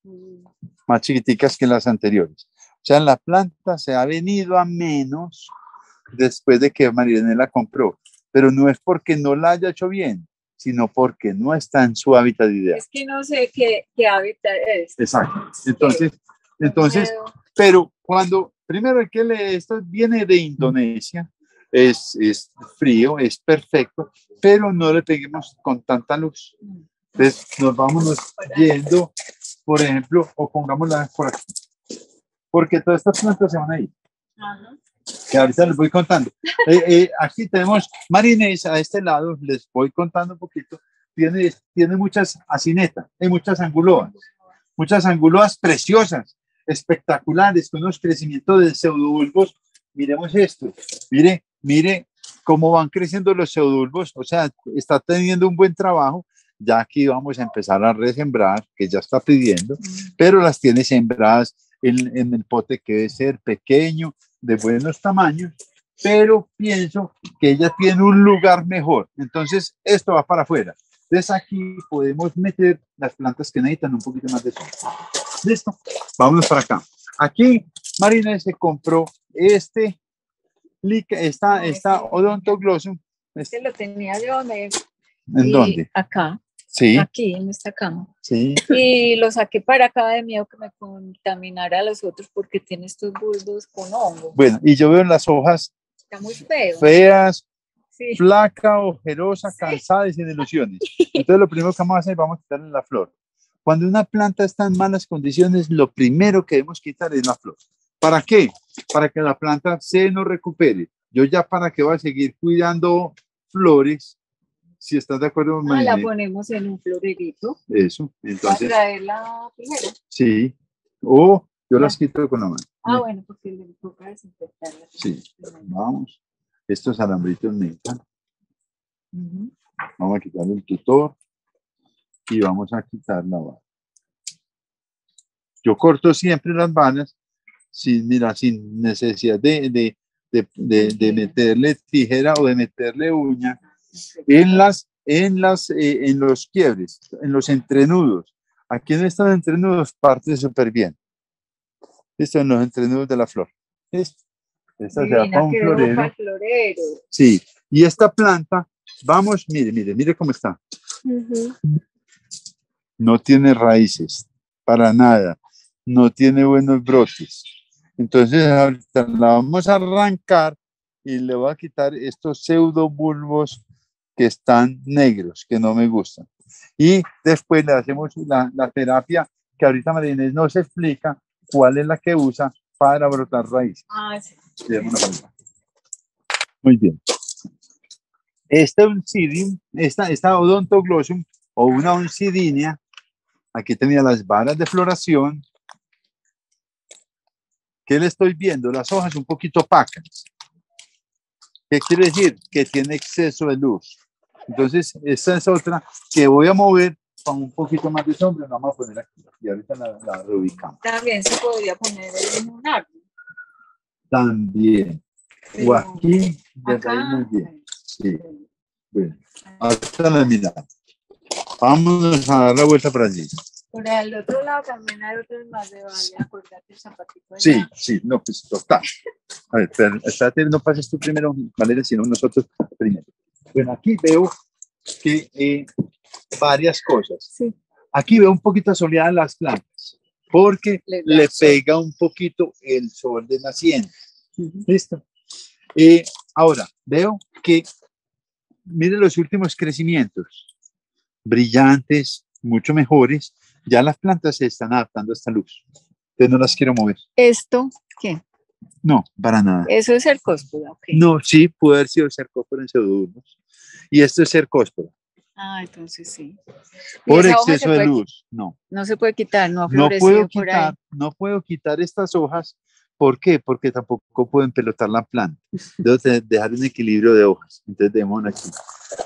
Mm, más chiquiticas que las anteriores. O sea, la planta se ha venido a menos después de que Marinés la compró, pero no es porque no la haya hecho bien, sino porque no está en su hábitat ideal. Es que no sé qué, qué hábitat es. Exacto. Entonces, entonces, pero cuando, primero el que lee esto viene de Indonesia, es, es frío, es perfecto, pero no le peguemos con tanta luz. Entonces nos vamos yendo, por ejemplo, o pongámosla por aquí, porque todas estas plantas se van a ir Ajá. que ahorita les voy contando. Eh, eh, aquí tenemos Marinés a este lado, les voy contando un poquito. Tiene, tiene muchas asinetas, hay muchas anguloas, muchas anguloas preciosas, espectaculares, con unos crecimientos de pseudobulbos. Miremos esto, mire, mire cómo van creciendo los pseudobulbos, o sea, está teniendo un buen trabajo. Ya aquí vamos a empezar a resembrar, que ya está pidiendo, pero las tiene sembradas en, el pote que debe ser pequeño, de buenos tamaños, pero pienso que ella tiene un lugar mejor. Entonces, esto va para afuera. Entonces, aquí podemos meter las plantas que necesitan un poquito más de sol. Listo. Vámonos para acá. Aquí, Marina se compró este, esta, esta odontoglossum. Este lo tenía yo ¿En y dónde? Acá, Sí, aquí en esta cama. sí. Y lo saqué para acá de miedo que me contaminara a los otros porque tiene estos bulbos con hongo. Bueno, y yo veo las hojas Está muy feo. feas, Sí. flaca, ojerosa, cansada y sin ilusiones. Entonces lo primero que vamos a hacer, vamos a quitarle la flor. Cuando una planta está en malas condiciones, lo primero que debemos quitar es la flor. ¿Para qué? Para que la planta se nos recupere. Yo ya para qué voy a seguir cuidando flores, si estás de acuerdo, Ah, la ponemos en un florerito. Eso, Para entonces, traerla primero. sí. O yo las quito con la mano. Ah, bueno, porque le toca desinfectarla. Sí. Vamos. Estos alambritos me encantan. Ujú. Vamos a quitar el tutor y vamos a quitar la vara. Yo corto siempre las vanas sin, mira, sin necesidad de, de, de, de- meterle tijera o de meterle uña en las en las eh, en los quiebres, en los entrenudos. Aquí en estos entrenudos parte súper bien. Esto en los entrenudos de la flor. Esta se va para un florero. florero. Sí, y esta planta, vamos, mire, mire, mire cómo está. Ujú. No tiene raíces, para nada. No tiene buenos brotes. Entonces, ahorita la vamos a arrancar y le voy a quitar estos pseudobulbos que están negros, que no me gustan. Y después le hacemos la, la terapia que ahorita María Inés nos explica cuál es la que usa para brotar raíces. Ah, sí. Muy bien. Este oncidium, esta, esta odontoglossum o una oncidinia, aquí tenía las varas de floración. ¿Qué le estoy viendo? Las hojas un poquito opacas. ¿Qué quiere decir? Que tiene exceso de luz. Entonces, esta es otra que voy a mover con un poquito más de sombra. La vamos a poner aquí y ahorita la, la reubicamos. También se podría poner en un árbol. También. O pero aquí, de acá, raíz muy bien. Sí. Bueno, hasta la mirada. Vámonos a dar la vuelta por allí. Por el otro lado también hay otros más de vale, acordate el zapatito. Sí, sí, no, pues total. A ver, espera, espérate, no pases tú primero, Valeria, sino nosotros primero. Bueno, aquí veo que eh, varias cosas. Sí. Aquí veo un poquito soleada las plantas, porque le pega un poquito el sol de naciente. ¿Listo? Eh, ahora, veo que, miren los últimos crecimientos, brillantes, mucho mejores. Ya las plantas se están adaptando a esta luz. Entonces no las quiero mover. ¿Esto qué? No, para nada. Eso es cercóspora, ok. No, sí, puede haber sido cercóspora en pseudobulbos. Y esto es cercóspora. Ah, entonces sí. ¿Y Por exceso de puede luz. No, No se puede quitar, no ha no puedo por ahí. quitar, no puedo quitar estas hojas. ¿Por qué? Porque tampoco pueden pelotar la planta. Debo dejar un equilibrio de hojas. Entonces, dejémoslo aquí.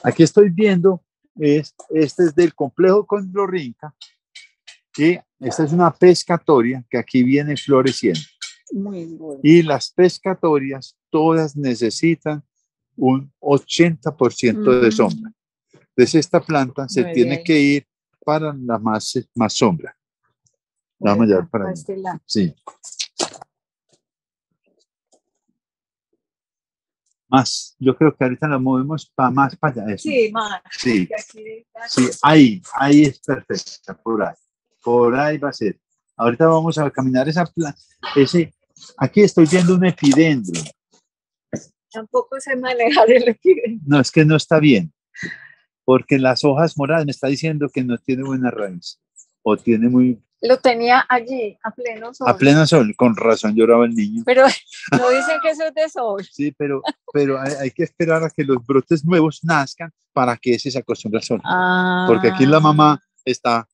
Aquí estoy viendo, es, este es del complejo condorrinca, que esta es una pescatoria que aquí viene floreciendo. Muy bueno. Y las pescatorias todas necesitan un 80% de sombra. Entonces esta planta se Muy tiene bien. que ir para la más, más sombra. La llevar para A allá. este lado. Sí. Más. Yo creo que ahorita la movemos para más para allá. eso. Sí, más. Sí. Sí, ahí, ahí es perfecta, por ahí. Por ahí va a ser. Ahorita vamos a caminar esa. Ese, aquí estoy viendo un epidendro. Tampoco sé manejar el epígrafe. No, es que no está bien. Porque las hojas moradas me está diciendo que no tiene buena raíz. O tiene muy. Lo tenía allí, a pleno sol. A pleno sol. Con razón lloraba el niño. Pero no dicen que eso es de sol. Sí, pero, pero hay, hay que esperar a que los brotes nuevos nazcan para que ese se acostumbre al sol. Porque aquí la Ah. mamá está,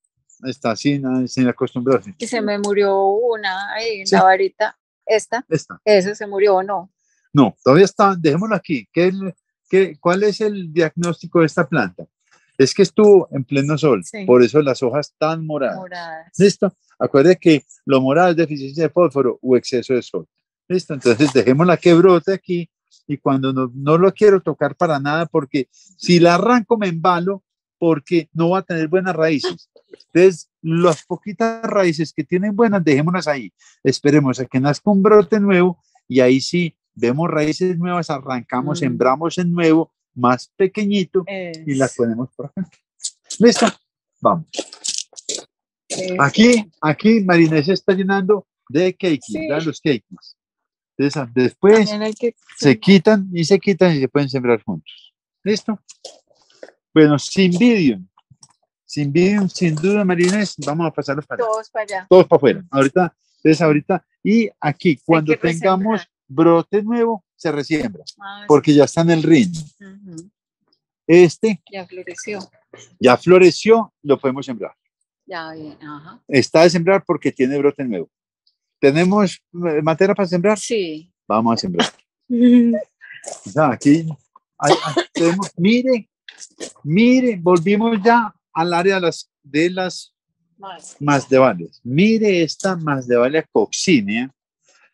está sin, sin acostumbrarse. Y se me murió una ahí en Sí. la varita. Esta, Esta. esa se murió o no. No, todavía está, dejémoslo aquí. ¿Qué, qué- ¿Cuál es el diagnóstico de esta planta? Es que estuvo en pleno sol, Sí. por eso las hojas tan moradas. Moradas. ¿Listo? Acuerde que lo morado es deficiencia de fósforo o exceso de sol. ¿Listo? Entonces dejémosla que brote aquí y cuando no, no lo quiero tocar para nada porque si la arranco me embalo porque no va a tener buenas raíces. Entonces, las poquitas raíces que tienen buenas, dejémoslas ahí. Esperemos a que nazca un brote nuevo y ahí sí vemos raíces nuevas, arrancamos, Mm. sembramos en nuevo, más pequeñito y las Es- ponemos por acá. ¿Listo? Vamos. es- Aquí, aquí Marinés está llenando de cakes, Sí. los cakes. Entonces, después también hay que- se quitan y se quitan y se pueden sembrar juntos. ¿Listo? Bueno, sin vídeo. Sin vídeo, sin duda, Marinés, vamos a pasarlos para allá. todos para allá. Todos para afuera. Ahorita, entonces ahorita, y aquí, cuando tengamos brote nuevo, se resiembra, Ah, porque ya está en el ring. sí. Ujú, Este Ya floreció. ya floreció, lo podemos sembrar. Ya bien. Ajá. Está de sembrar porque tiene brote nuevo. ¿Tenemos eh, materia para sembrar? Sí. Vamos a sembrar. O sea, aquí hay- tenemos- mire, mire, volvimos ya al área de las, de las Más. masdevalias. Mire esta masdevalia coccinea,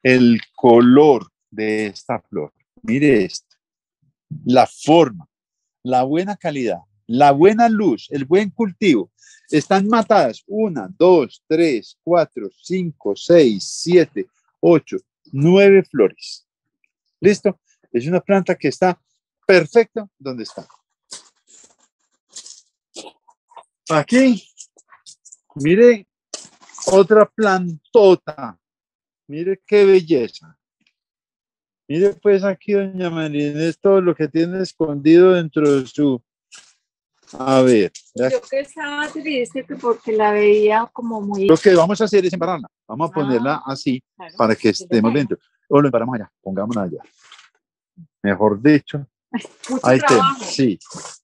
el color de esta flor. Mire esto, la forma, la buena calidad, la buena luz, el buen cultivo. Están matadas una, dos, tres, cuatro, cinco, seis, siete, ocho, nueve flores. ¿Listo? Es una planta que está perfecta donde está. Aquí, mire, otra plantota. Mire qué belleza. Mire pues aquí, doña María es todo lo que tiene escondido dentro de su... A ver, vea, Yo que estaba triste que porque la veía como muy. lo que vamos a hacer es embarrarla. Vamos a Ah. ponerla así Claro, para que estemos dentro. O lo embarramos allá, pongámosla allá. Mejor dicho, Mucho Ahí trabajo. sí.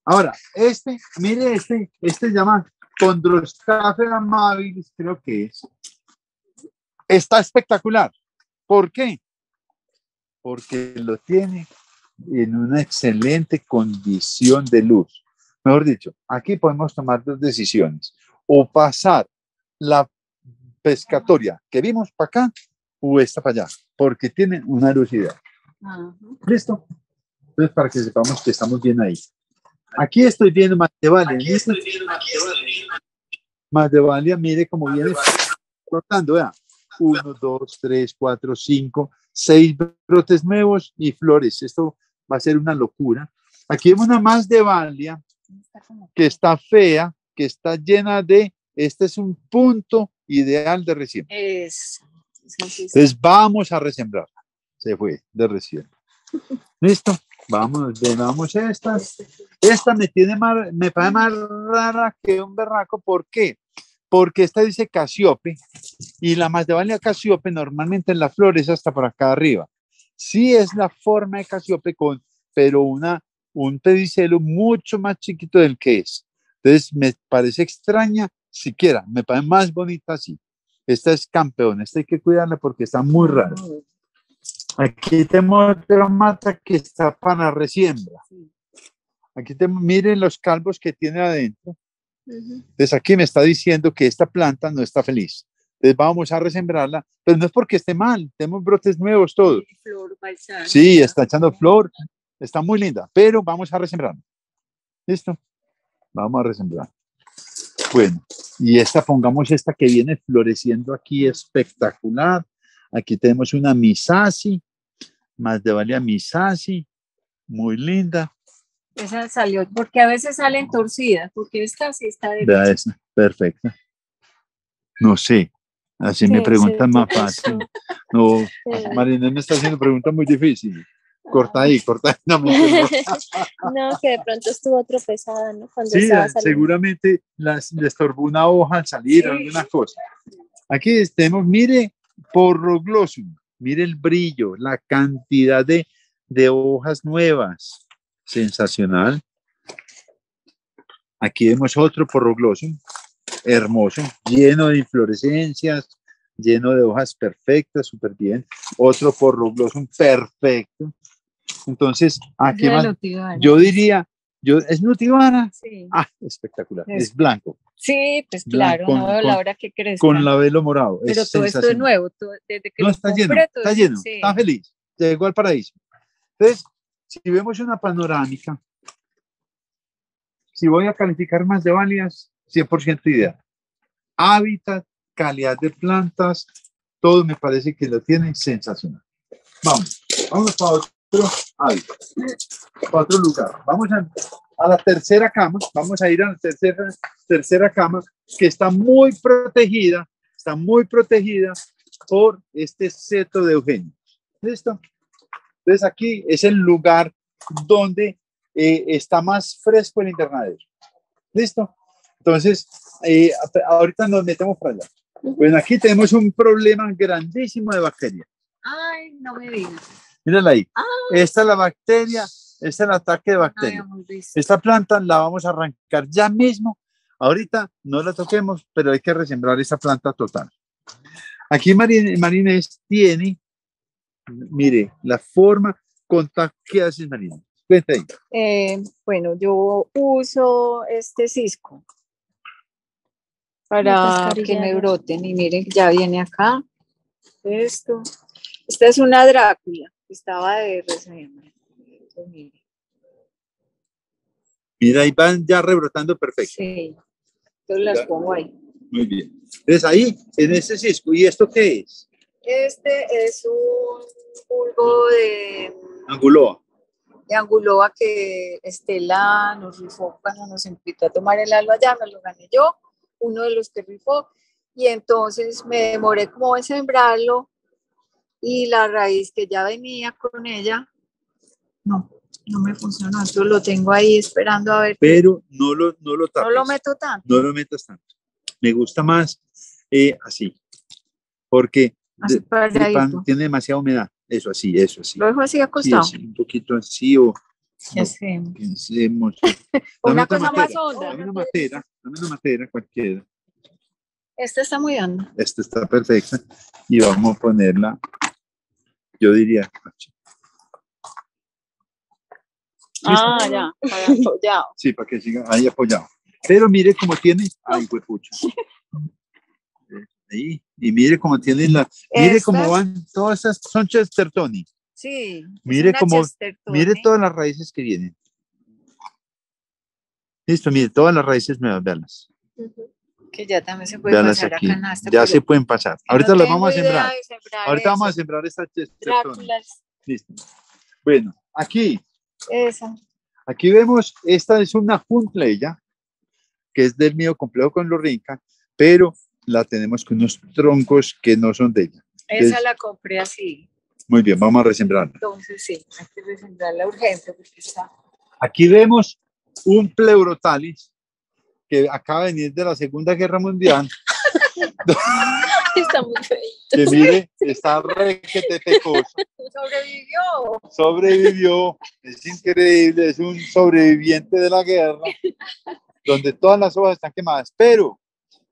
Ahora, este, mire este, este llama Condroscafe amabilis, creo que es. Está espectacular. ¿Por qué? Porque lo tiene en una excelente condición de luz. Mejor dicho, aquí podemos tomar dos decisiones. O pasar la pescatoria que vimos para acá o esta para allá, porque tiene una lucidez. ¿Listo? Entonces, para que sepamos que estamos bien ahí. Aquí estoy viendo más de Valia. ¿listo? Más de Valia, mire cómo viene cortando, vea. Uno, dos, tres, cuatro, cinco, seis brotes nuevos y flores. Esto va a ser una locura. Aquí vemos una más de Valia que está fea, que está llena de, este es un punto ideal de recién. Es. Entonces vamos a resembrar. Se fue de recién. ¿Listo? Vamos, veamos estas. Esta me tiene más, me parece más rara que un berraco. ¿Por qué? Porque esta dice casiope y la más de valia casiope normalmente en la flor es hasta por acá arriba. Sí es la forma de casiope con, pero una, un pedicelo mucho más chiquito del que es. Entonces me parece extraña, siquiera, me parece más bonita así. Esta es campeón, esta hay que cuidarla porque está muy rara. Aquí tenemos otra mata que está para resiembra. Aquí tenemos, miren los calvos que tiene adentro. Ujú. Entonces aquí me está diciendo que esta planta no está feliz. Entonces vamos a resembrarla, pero no es porque esté mal, tenemos brotes nuevos todos. Flor balsámica. Sí, está echando flor, está muy linda, pero vamos a resembrarla. ¿Listo? Vamos a resembrar. Bueno, y esta, pongamos esta que viene floreciendo aquí espectacular. Aquí tenemos una misasi, más de valia misasi, muy linda. Esa salió, porque a veces salen torcidas, porque esta sí está de Vea esa, perfecta. No sé, así me Sí, preguntan sí, más fácil. No. Marina me está haciendo preguntas muy difíciles. Corta ahí, corta ahí. No, no. Que de pronto estuvo tropezada, ¿no? Cuando Sí, seguramente las, le estorbó una hoja al salir Sí. alguna cosa. Aquí tenemos, mire, porroglosum, mire el brillo, la cantidad de, de hojas nuevas. Sensacional. Aquí vemos otro porroglosum, hermoso, lleno de inflorescencias, lleno de hojas perfectas, súper bien. Otro porroglosum perfecto. Entonces, aquí más, yo diría, yo, ¿es nutivana? Sí. Ah, espectacular. Es- Es blanco, Sí, pues Blanco, claro, no veo con- la hora que crezca. con labelo morado. Pero es todo esto es nuevo, todo- desde que No, está lleno, compré, todo está esto- lleno, sí. está feliz. Llegó al paraíso. Entonces, si vemos una panorámica, si voy a calificar más de válidas, 100% ideal. Hábitat, calidad de plantas, todo me parece que lo tiene sensacional. Vamos, vamos para otro hábitat, para otro lugar. Vamos a, a la tercera cama, vamos a ir a la tercera, tercera cama que está muy protegida, está muy protegida por este seto de Eugenio. ¿Listo? Entonces aquí es el lugar donde eh, está más fresco el invernadero. ¿Listo? Entonces, eh, ahorita nos metemos para allá. Bueno, aquí tenemos un problema grandísimo de bacterias. Ay, no me digas. Mírala ahí. Esta es la bacteria, este es el ataque de bacterias. visto. Esta planta la vamos a arrancar ya mismo. Ahorita no la toquemos, pero hay que resembrar esa planta total. Aquí Marin- Marinés tiene, mire, la forma, conta, ¿qué haces ahí. Eh, bueno, yo uso este cisco para que me broten. Y miren, ya viene acá. Esto. Esta es una Drácula que estaba de mire, Mira, ahí van ya rebrotando perfecto. Sí. Entonces las Ya. pongo ahí. Muy bien. Entonces ahí, en ese cisco, ¿y esto qué es? Este es un bulbo de, Anguloa. de anguloa que Estela nos rifó cuando nos invitó a tomar el alba allá, me lo gané yo, uno de los que rifó, y entonces me demoré como en sembrarlo y la raíz que ya venía con ella, no, no me funcionó, entonces lo tengo ahí esperando a ver, Pero no lo, no lo no tapes. lo meto tanto, No lo metas tanto. Me gusta más eh, así. Porque así de- de pan paradito. tiene demasiada humedad. Eso así, eso así. Lo dejo así Sí, acostado. así, un poquito así o Ya no, sé. pensemos. Una cosa más honda. Dame una matera, dame una matera cualquiera. Esta está muy honda. Esta está perfecta. Y vamos a ponerla, yo diría. Ah, ya, para apoyado. sí, para que siga ahí apoyado. Pero mire cómo tiene, ay, huepucha. Ahí, y mire cómo tiene la, mire cómo Estas- van, todas esas son Chestertoni. Sí. Mire cómo-. Mire todas las raíces que vienen. Listo, mire, todas las raíces nuevas, veanlas. que ya también se puede Veanlas pasar aquí. a canasta. Ya pero se pueden pasar. no Ahorita las tengo vamos a sembrar. sembrar Ahorita vamos a eso. sembrar esta Chestertoni. Listo. Bueno, aquí, esa. aquí vemos, esta es una juntleya, que es del mío complejo con Lorrinca, pero la tenemos con unos troncos que no son de ella. Esa Es- la compré así. Muy bien, vamos a resembrarla. Entonces sí, hay que resembrarla urgente porque está. Aquí vemos un pleurotalis que acaba de venir de la Segunda Guerra Mundial, Está muy feo. que mire, está requete pecoso. Sobrevivió. sobrevivió, es increíble, es un sobreviviente de la guerra, donde todas las hojas están quemadas. Pero,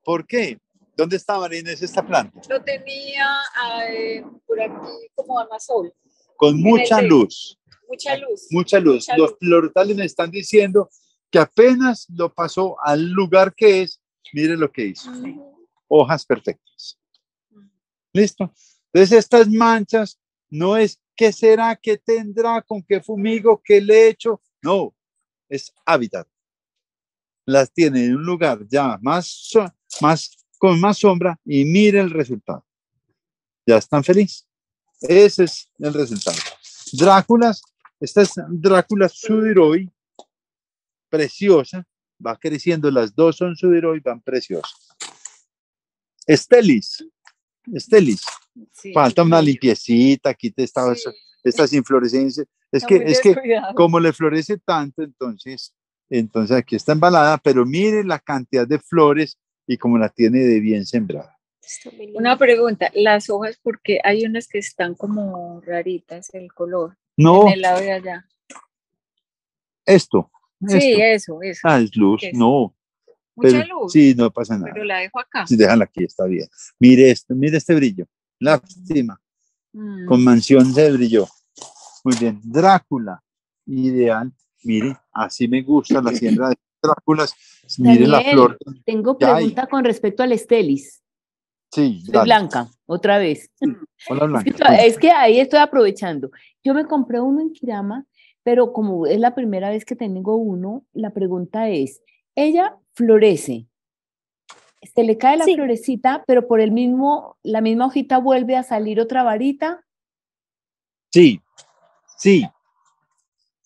¿por qué? ¿Dónde está Marines esta planta? Lo tenía eh, por aquí como Amazon. Con mucha luz, Mucha luz. mucha luz. Mucha Los luz. me están diciendo que apenas lo pasó al lugar que es, mire lo que hizo. Hojas perfectas. ¿Listo? Entonces estas manchas no es qué será, qué tendrá, con qué fumigo, qué le echo. No, es hábitat. Las tiene en un lugar ya más, más con más sombra y mire el resultado. Ya están felices. Ese es el resultado. Dráculas, esta es Drácula Sudiroi, preciosa, va creciendo, las dos son Sudiroi, van preciosas. Estelis, Estelis, Sí, falta una limpiecita, aquí te estaba Sí. estas inflorescencias. Es que, es que como le florece tanto, entonces, entonces aquí está embalada, pero mire la cantidad de flores y como la tiene de bien sembrada. Una pregunta, las hojas, porque hay unas que están como raritas el color, No, en el lado de allá. esto. Sí, esto. eso, eso. Ah, es luz, no. Mucha pero- luz, Sí, no pasa nada. pero la dejo acá. Sí, déjala aquí, está bien. Mire esto, mire este brillo. Lástima, Mm, con mansión se brilló. Muy bien. Drácula, ideal. Mire, así me gusta la siembra de Dráculas. Mire la Daniel, flor. Tengo pregunta con respecto al estelis. Sí, dale. Blanca, otra vez. Hola, Es Blanca. que, es que ahí estoy aprovechando. Yo me compré uno en Kirama, pero como es la primera vez que tengo uno, la pregunta es, ella florece, se le cae la Sí. florecita, pero por el mismo, la misma hojita vuelve a salir otra varita, Sí, sí,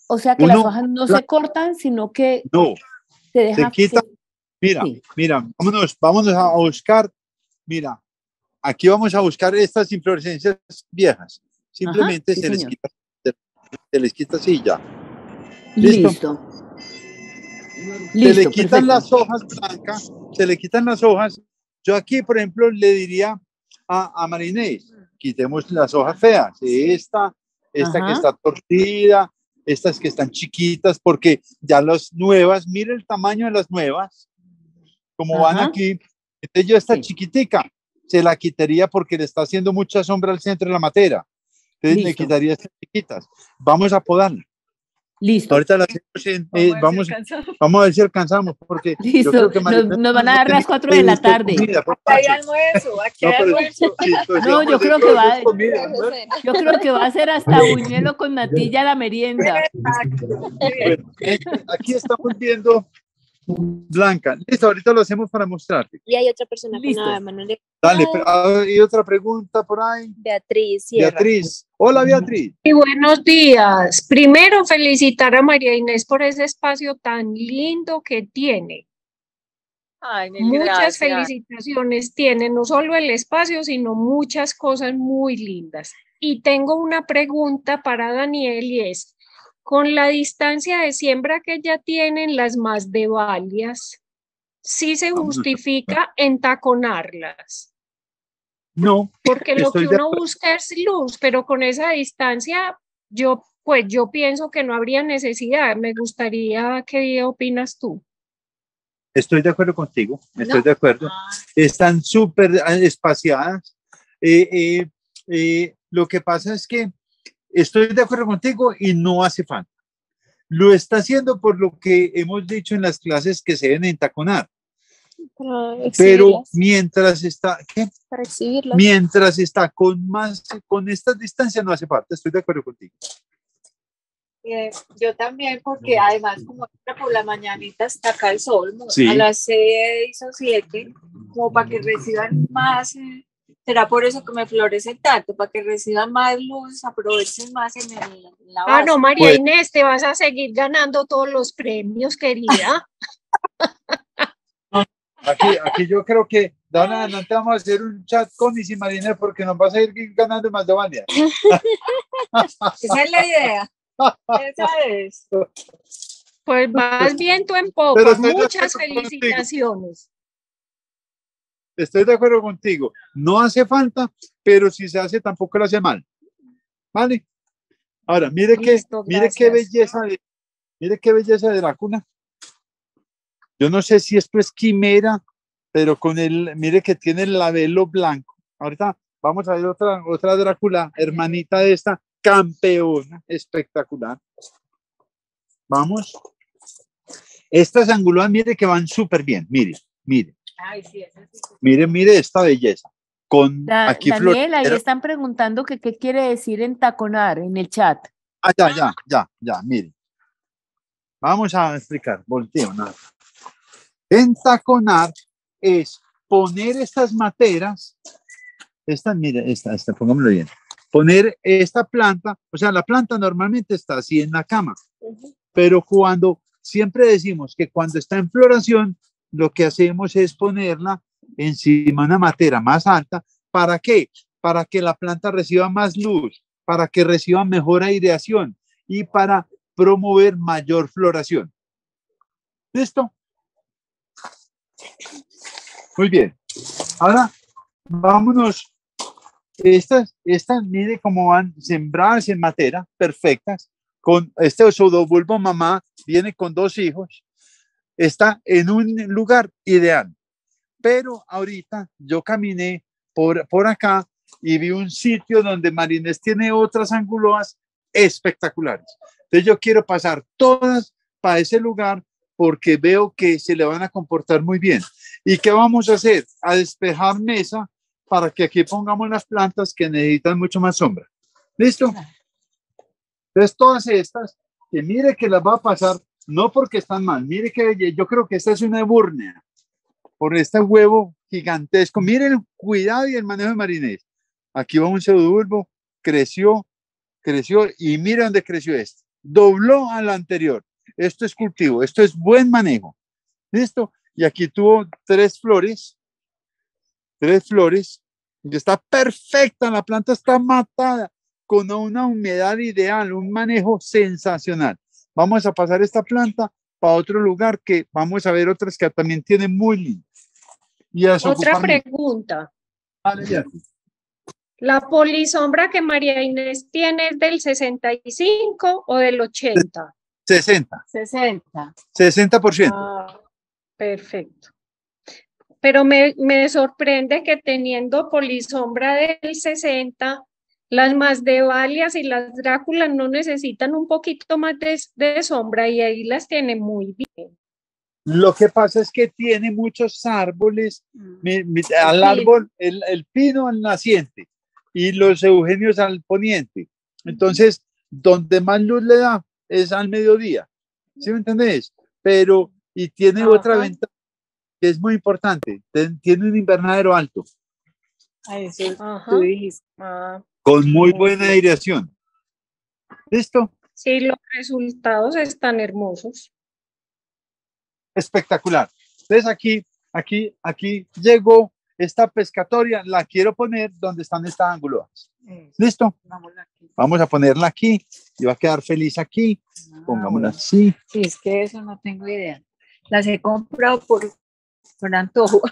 o sea que las hojas no la- se cortan, sino que no. Se deja quita. que- Mira, Sí. mira, vámonos, vámonos a buscar. Mira, aquí vamos a buscar estas inflorescencias viejas. Simplemente sí, se, les quita, se, se les quita así ya. ¿Listo? listo. se Listo, le quitan perfecto. las hojas blancas, se le quitan las hojas. Yo aquí, por ejemplo, le diría a, a Marinés, quitemos las hojas feas, esta, esta que Ajá. está torcida, estas que están chiquitas, porque ya las nuevas, mire el tamaño de las nuevas, como van aquí. Entonces yo esta Sí. chiquitica se la quitaría porque le está haciendo mucha sombra al centro de la matera. Entonces me Listo. quitaría estas chiquitas. Vamos a podarla. Listo. Ahorita la hacemos en- eh, vamos, a ver si alcanzamos. Vamos a ver si alcanzamos, porque yo Listo, creo que nos- van a dar las cuatro de la tarde. comida, por Aquí hay almuerzo, aquí No, hay almuerzo. yo creo que va- es comida, ¿no? Yo creo que va a ser hasta buñuelo con natilla la merienda. Bueno, eh, aquí estamos viendo Blanca. Listo, ahorita lo hacemos para mostrarte. Y hay otra persona Listo. con la mano de Dale, Ay. pero, ah, y otra pregunta por ahí. Beatriz Sierra. Beatriz. Hola, Beatriz. Y buenos días. Primero, felicitar a María Inés por ese espacio tan lindo que tiene. Ay, Muchas gracias. felicitaciones tiene, no solo el espacio, sino muchas cosas muy lindas. Y tengo una pregunta para Daniel y es, con la distancia de siembra que ya tienen las más de Valias, ¿sí se justifica entaconarlas? No, Porque lo que de uno acuerdo. busca es luz, pero con esa distancia, yo pues yo pienso que no habría necesidad. Me gustaría, ¿qué opinas tú? estoy de acuerdo contigo. Estoy No. de acuerdo. Están súper espaciadas. Eh, eh, eh, lo que pasa es que estoy de acuerdo contigo y no hace falta. Lo está haciendo por lo que hemos dicho en las clases que se deben entaconar. Para Pero mientras está, ¿qué? Para exhibirlas. mientras está con más, con esta distancia no hace falta. Estoy de acuerdo contigo. Eh, yo también, porque además, como entra por la mañanita está acá el sol, Sí. a las seis o siete, como para que reciban más. eh, será por eso que me florecen tanto, para que reciban más luz, aprovechen más en, el, en la Ah, no, base. María Pues- Inés, te vas a seguir ganando todos los premios, querida. Aquí, aquí yo creo que de ahora adelante vamos a hacer un chat con Isi Marina porque nos vas a ir ganando más de Vania. Esa es la idea. Esa es. Pues vas viento en popa. Muchas felicitaciones. Estoy de acuerdo contigo. No hace falta, pero si se hace tampoco lo hace mal. ¿Vale? Ahora, mire qué, Listo, mire qué gracias. belleza de, mire qué belleza de la cuna. Yo no sé si esto es quimera, pero con el, mire que tiene el labelo blanco. Ahorita vamos a ver otra, otra Drácula, hermanita de esta, campeona, espectacular. Vamos. Estas anguladas, mire que van súper bien. Mire, mire, Ay, sí, esa sí. mire, mire esta belleza. Con Da- aquí Daniel, ahí están preguntando que qué quiere decir entaconar en el chat. Ah, ya, ya, ya, ya, mire. Vamos a explicar, volteo, nada. Entaconar es poner estas materas, esta, mire, esta, esta, pongámoslo bien. Poner esta planta, o sea, la planta normalmente está así en la cama, pero cuando, siempre decimos que cuando está en floración, lo que hacemos es ponerla encima de una matera más alta. ¿Para qué? Para que la planta reciba más luz, para que reciban mejor aireación y para promover mayor floración. ¿Listo? Muy bien. Ahora, vámonos. Estas, estas, mire cómo van sembradas en matera, perfectas. Con este pseudobulbo mamá, viene con dos hijos. Está en un lugar ideal. Pero ahorita yo caminé por, por acá y vi un sitio donde Marines tiene otras anguloas espectaculares. Entonces yo quiero pasar todas para ese lugar porque veo que se le van a comportar muy bien. ¿Y qué vamos a hacer? A despejar mesa para que aquí pongamos las plantas que necesitan mucho más sombra. ¿Listo? Entonces todas estas, que mire que las va a pasar, no porque están mal, mire que yo creo que esta es una eburnea por este huevo gigantesco. Miren el cuidado y el manejo de marinés. Aquí va un pseudobulbo, creció, creció y mira dónde creció este. Dobló al anterior. Esto es cultivo, esto es buen manejo. ¿Listo? Y aquí tuvo tres flores, tres flores, está perfecta, la planta está matada con una humedad ideal, un manejo sensacional. Vamos a pasar esta planta para otro lugar que vamos a ver otras que también tienen muy lindo. Y a Otra pregunta. Vale. ¿La polisombra que María Inés tiene es del 65 o del 80? 60, 60. 60%. Ah, perfecto. Pero me, me sorprende que teniendo polisombra del 60, las más de Valias y las Dráculas no necesitan un poquito más de, de sombra y ahí las tiene muy bien. Lo que pasa es que tiene muchos árboles, mi- mi- al pino. árbol, el, el pino al naciente y los eugenios al poniente. Entonces, donde más luz le da es al mediodía. ¿Sí me entendés? Pero, y tiene otra ventaja que es muy importante, tiene un invernadero alto, eso tú dijiste. Ah, con muy buena aireación. ¿Listo? sí, los resultados están hermosos. espectacular. Entonces aquí, aquí, aquí llegó esta pescatoria, la quiero poner donde están estas ángulos. Eso, ¿Listo? Vamos a ponerla aquí y va a quedar feliz aquí. Ah, Pongámosla así. Sí, es que eso no tengo idea. Las he comprado por, por antojo.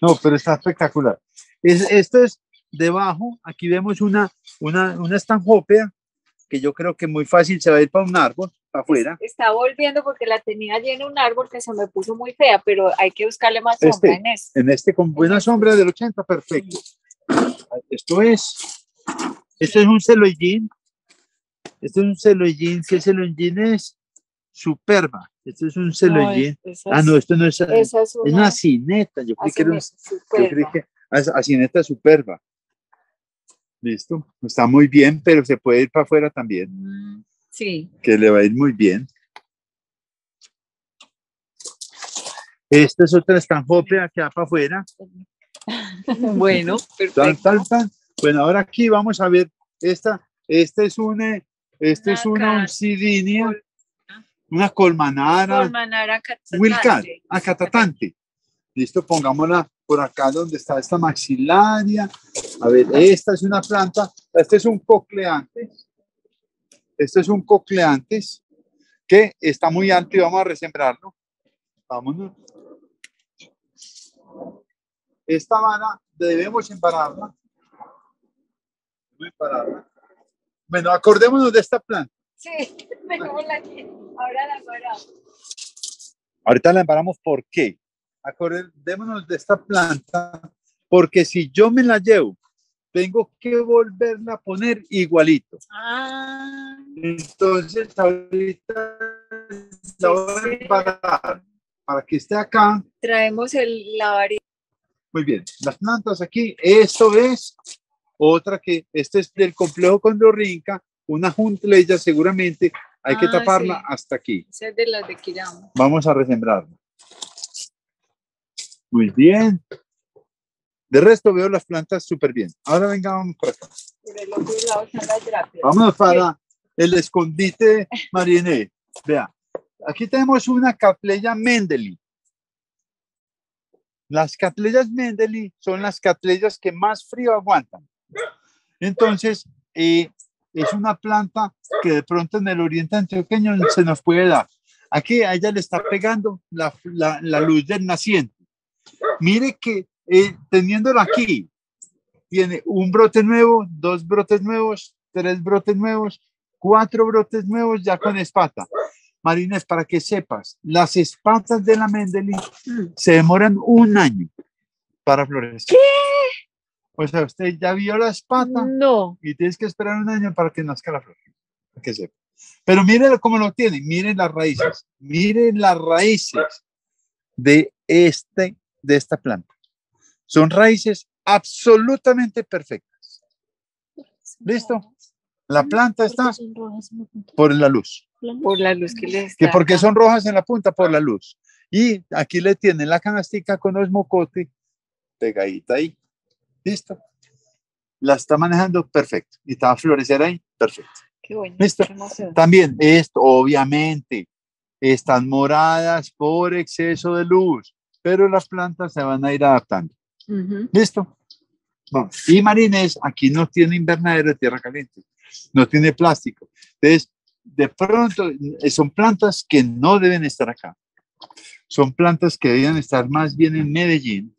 No, pero está espectacular. Es, esto es debajo, aquí vemos una, una, una estanjopea que yo creo que muy fácil se va a ir para un árbol, para afuera. Está volviendo porque la tenía llena un árbol que se me puso muy fea, pero hay que buscarle más sombra Este. en este. En este con buena sombra del 80, perfecto. Esto es, esto es un celoyín. Esto es un celoyín. El celoyín es superba. Esto es un celoyín. Ah, no, esto no es, es es una, una cineta. Yo creí que era un- yo creí que as- acineta superba. Listo. Está muy bien, pero se puede ir para afuera también, Mm, Sí, que le va a ir muy bien. Esta es otra estanjopea que va para afuera. bueno, Tan, perfecto. tan, tan. Bueno, ahora aquí vamos a ver esta. Esta es una, esta es una oncidinia, col- una colmanara, Colmanara catatante. wilcar, acatatante. Listo, pongámosla por acá donde está esta maxilaria. A ver, esta es una planta, este es un cocleantes. Este es un cocleantes que está muy alto y vamos a resembrarlo. Vámonos. Esta vara debemos embararla. Embararla. Bueno, acordémonos de esta planta. Sí, dejémosla aquí. Ahora la guardamos. Ahorita la embaramos, ¿por qué? Acordémonos de esta planta, porque si yo me la llevo, tengo que volverla a poner igualito. Ah, Entonces, ahorita la voy a embarar para que esté acá. traemos el, la varita. Muy bien, las plantas aquí, esto es otra que, este es del complejo condorrinca, una juntleya seguramente, hay que Ah, taparla sí. hasta aquí. Esa es de las de Kiramo. Vamos a resembrarla. Muy bien. De resto veo las plantas súper bien. Ahora venga, vamos por acá. Vámonos para el escondite Mariné. Vea, aquí tenemos una catleya Mendeli. Las catleyas Mendeli son las catleyas que más frío aguantan. Entonces, eh, es una planta que de pronto en el oriente antioqueño se nos puede dar. Aquí a ella le está pegando la, la- la luz del naciente. Mire que eh, teniéndola aquí, tiene un brote nuevo, dos brotes nuevos, tres brotes nuevos, cuatro brotes nuevos ya con espata. Marines, para que sepas, las espatas de la Mendeli se demoran un año para florecer. O sea, usted ya vio la espata No. y tienes que esperar un año para que nazca la flor. Para que sepa. Pero miren cómo lo tienen, miren las raíces, miren las raíces de, este, de esta planta. Son raíces absolutamente perfectas. ¿Listo? La planta está Son rojas en la punta. por la luz. Por la luz que les ¿Que ¿Por qué son rojas en la punta? Por la luz. Y aquí le tienen la canastica con osmocote pegadita ahí. ¿Listo? La está manejando perfecto. Y está a florecer ahí, perfecto. Qué bueno. Listo. qué. También esto, obviamente, están moradas por exceso de luz, pero las plantas se van a ir adaptando. Ujú. ¿Listo? Vamos. Y Marines, aquí no tiene invernadero de tierra caliente, no tiene plástico. Entonces, de pronto, eh, son plantas que no deben estar acá. Son plantas que deben estar más bien en Medellín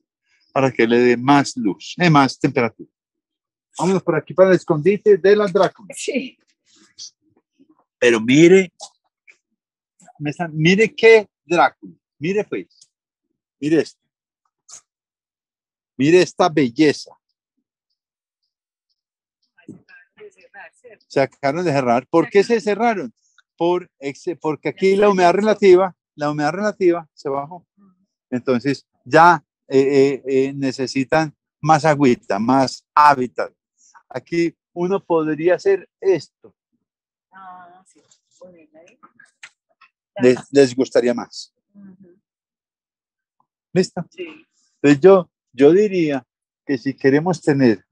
para que le dé más luz, eh, más temperatura. Vámonos por aquí para el escondite de las Dráculas. Sí. Pero mire, mire qué Drácula, mire pues, mire esto. Mire esta belleza. Se acabaron de cerrar. ¿Por qué se cerraron? Por porque aquí la humedad relativa, la humedad relativa se bajó. Entonces ya eh, eh, eh, necesitan más agüita, más hábitat. Aquí uno podría hacer esto. Les, les gustaría más. ¿Listo? Sí. Entonces yo, yo diría que si queremos tener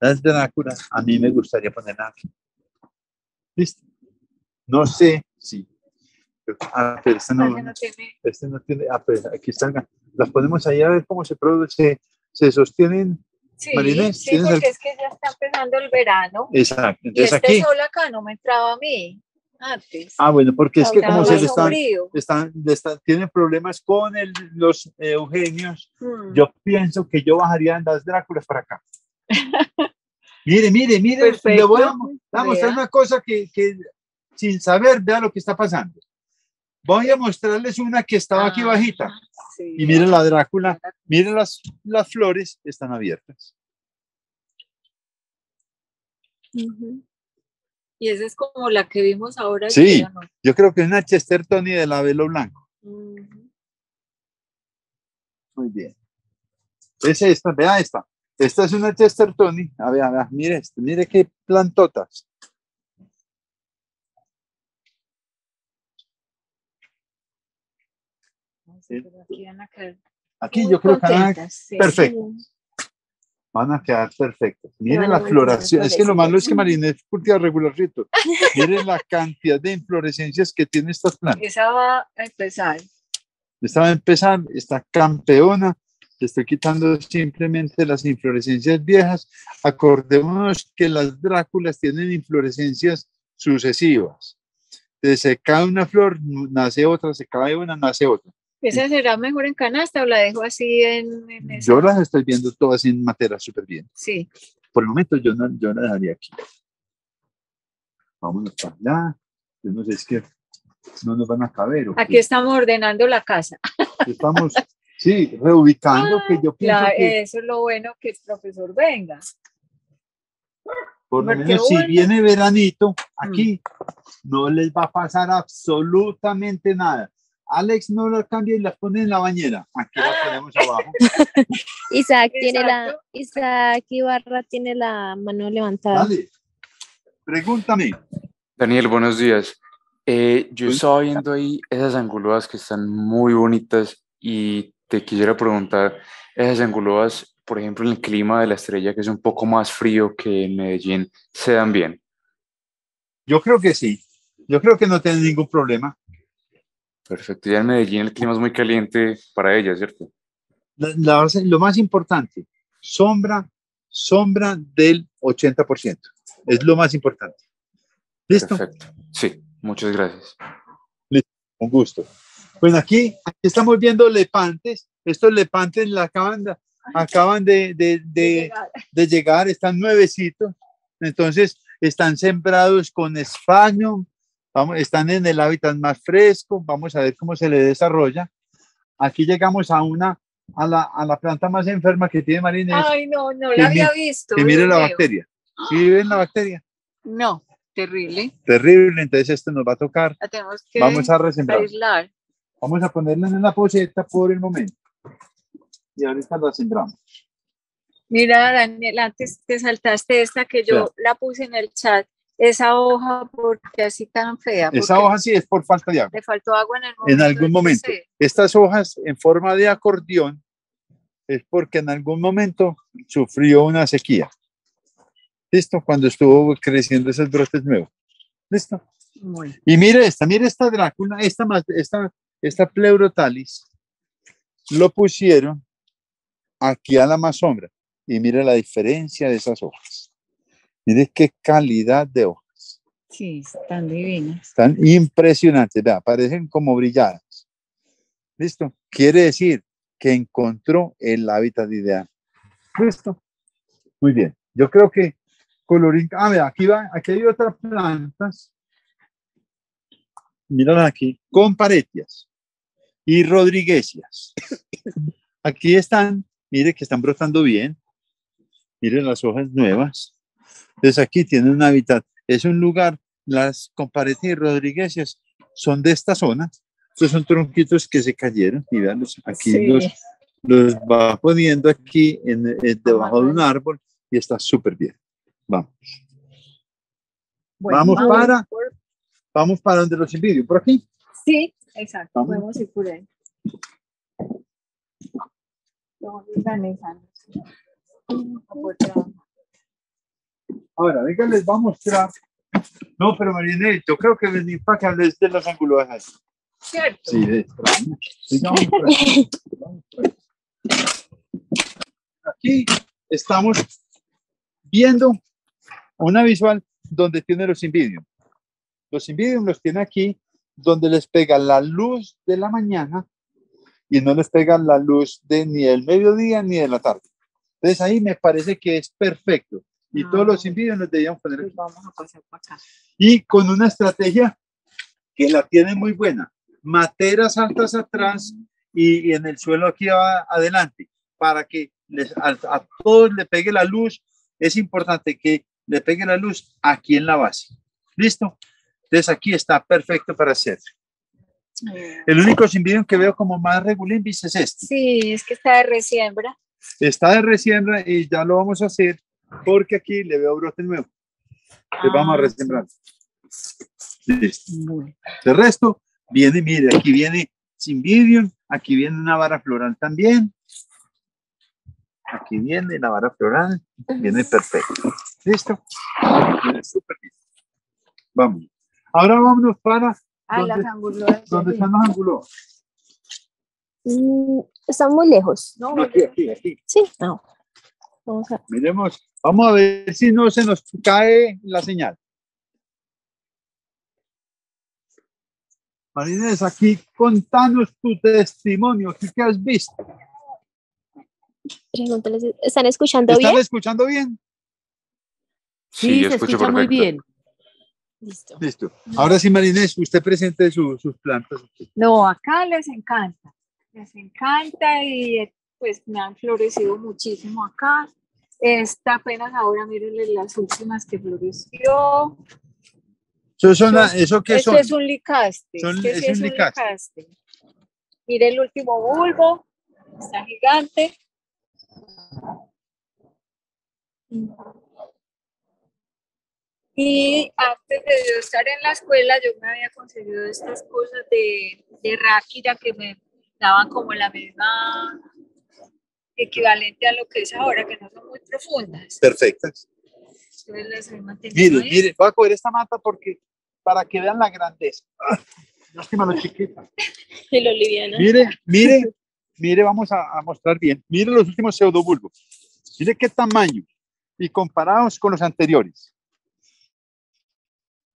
las Dráculas, a mí me gustaría ponerla aquí. ¿Listo? No sé si. Ah, pero este no, no tiene- este no tiene. Ah, pero aquí están. Las ponemos ahí a ver cómo se produce. Se sostienen. Sí, sí, ¿tienes porque el- es que ya está empezando el verano. Exacto. Y Entonces este aquí. sol acá no me entraba a mí antes. Ah, bueno, porque es que como se le están, están, están- tienen problemas con el- los eh, eugenios, Mm. yo pienso que yo bajaría las Dráculas para acá. mire, mire, mire, le Perfecto. voy a, mo- le voy a mostrar una cosa que, que sin saber, vea lo que está pasando. Voy a mostrarles una que estaba aquí Ah, bajita. sí. Y miren la Drácula, miren las, las flores, están abiertas. Ujú. Y esa es como la que vimos ahora. Sí. Yo creo que es una Chestertoni de la velo blanco. Muy bien. Es esta, vea esta. Esta es una Chestertoni. A ver, a ver, mire esto, mire qué plantotas. Aquí van a quedar Aquí muy yo creo que van a, sí. Van a quedar perfectos. Miren la floración. Es que lo malo es que. Marinés cultiva regularcito. Miren la cantidad de inflorescencias que tiene estas plantas. Esa va a empezar. Esta va a empezar, está campeona. Le estoy quitando simplemente las inflorescencias viejas. Acordémonos que las Dráculas tienen inflorescencias sucesivas. Entonces, se cae una flor, nace otra, se cae una, nace otra. ¿Esa será mejor en canasta o la dejo así en, en? Yo las estoy viendo todas en materia súper bien. Sí. Por el momento yo, no, yo la dejaría aquí. Vámonos para allá. Yo no sé, es que no nos van a caber. ¿o? Aquí estamos ordenando la casa. Estamos, sí, reubicando que yo pienso La- que Eso es lo bueno que el profesor venga. por lo menos si bueno. viene veranito, aquí no les va a pasar absolutamente nada. Alex no la cambia y la pone en la bañera. Aquí la ponemos abajo. Isaac tiene la. Isaac Ibarra tiene la mano levantada. Dale, pregúntame. Daniel, buenos días. Eh, yo estaba viendo ahí esas anguloas que están muy bonitas y te quisiera preguntar, esas anguloas, por ejemplo, en el clima de la estrella, que es un poco más frío que en Medellín, ¿se dan bien? Yo creo que sí. Yo creo que no tiene ningún problema. Perfecto. Ya en Medellín el clima es muy caliente para ellas, ¿cierto? La- la base- lo más importante, sombra sombra del 80%. Es lo más importante. ¿Listo? Perfecto. Sí, muchas gracias. Un gusto. Bueno, aquí, aquí estamos viendo lepantes. Estos lepantes la acaban de, acaban de, de- de- de llegar, están nuevecitos. Entonces, están sembrados con españo. Vamos, están en el hábitat más fresco. Vamos a ver cómo se le desarrolla. Aquí llegamos a una, a la, a la planta más enferma que tiene Marinés, Ay, no, no la había mi- visto. que mire la bacteria. ¿Sí ven la bacteria? No, terrible. Terrible. Entonces, esto nos va a tocar. La tenemos que Vamos a resembrar. aislar. Vamos a ponerla en la poseta por el momento. Y ahorita la sembramos. Mira, Daniel, antes te saltaste esta que yo la puse en el chat. Esa hoja, porque así tan fea. Esa hoja sí es por falta de agua. Le faltó agua en el momento. En algún momento. Estas hojas en forma de acordeón es porque en algún momento sufrió una sequía. ¿Listo? Cuando estuvo creciendo esos brotes nuevos. ¿Listo? Muy. Y mire esta, mire esta Drácula, esta, esta, esta pleurotalis, lo pusieron aquí a la más sombra. Y mire la diferencia de esas hojas. Mire qué calidad de hojas. Sí, están divinas. Están impresionantes, vea, parecen como brilladas. ¿Listo? Quiere decir que encontró el hábitat ideal. ¿Listo? Muy bien. Yo creo que colorín. Ah, vea, aquí va, aquí hay otras plantas. Mírala aquí, con paretias y rodriguesias. Aquí están, mire que están brotando bien. Mire las hojas nuevas. Entonces aquí tienen un hábitat. Es un lugar, las comparetias y son de esta zona. Estos son tronquitos que se cayeron y vean, aquí Sí. los, los va poniendo aquí en, en- debajo de un árbol y está súper bien. Vamos. Bueno, Vamos para- por- Vamos para donde los envidio. Por aquí. Sí, exacto. Vamos. Podemos ir por ahí. Vamos organizando. Ahora, venga, les voy a mostrar. No, pero Marinel, yo creo que venir para que hables de las anguladas. ¿Cierto? Sí, de extraño. Sí, vamos por aquí. Vamos por aquí. Aquí estamos viendo una visual donde tiene los invidium. Los invidium los tiene aquí donde les pega la luz de la mañana y no les pega la luz de ni del mediodía ni de la tarde. Entonces ahí me parece que es perfecto. Y todos los Ah. invidium los debíamos poner aquí Pues vamos a pasar para acá. y con una estrategia que la tiene muy buena. Materas altas atrás y, y en el suelo aquí a- adelante para que les, a, a todos le pegue la luz. Es importante que le pegue la luz aquí en la base. ¿Listo? Entonces aquí está perfecto para hacer. El único sin que veo como más regulimbis es este. Sí, es que está de resiembra. Está de resiembra y ya lo vamos a hacer porque aquí le veo brote nuevo. Le vamos a Ah, resembrar. Listo. De resto, viene, mire, aquí viene Cymbidium, aquí viene una vara floral también. Aquí viene la vara floral, viene perfecto. ¿Listo? Viene súper bien. Vamos. Ahora vámonos para Ah, ¿Dónde- las angulosas. donde están los ángulos. Mm, Están muy lejos. No, No, aquí, aquí, aquí. Sí, no. Vamos a Miremos, vamos a ver si no se nos cae la señal. Marinés, aquí contanos tu testimonio, aquí qué has visto. preguntarles, ¿están escuchando ¿Están bien? escuchando bien? Sí, yo se escucho escucha muy bien. Listo. Listo. Ahora sí, Marinés, usted presente su- sus plantas. No, acá les encanta. Les encanta y pues me han florecido muchísimo acá. Esta apenas ahora, mírenle las últimas que floreció. ¿Eso, son, ¿eso qué Este son? es un licaste. Son- este es un licaste. licaste. Mire el último bulbo. Está gigante. Y antes de yo estar en la escuela, yo me había conseguido estas cosas de, de ráquira que me daban como la misma equivalente a lo que es ahora, que no son muy profundas. Perfectas. Entonces las he mantenido voy a coger esta mata porque para que vean la grandeza. Ah, Lástima lo chiquita. Y lo liviana. Mire, mire, mire, vamos a, a mostrar bien. Mire los últimos pseudobulbos. Mire qué tamaño. y comparados con los anteriores.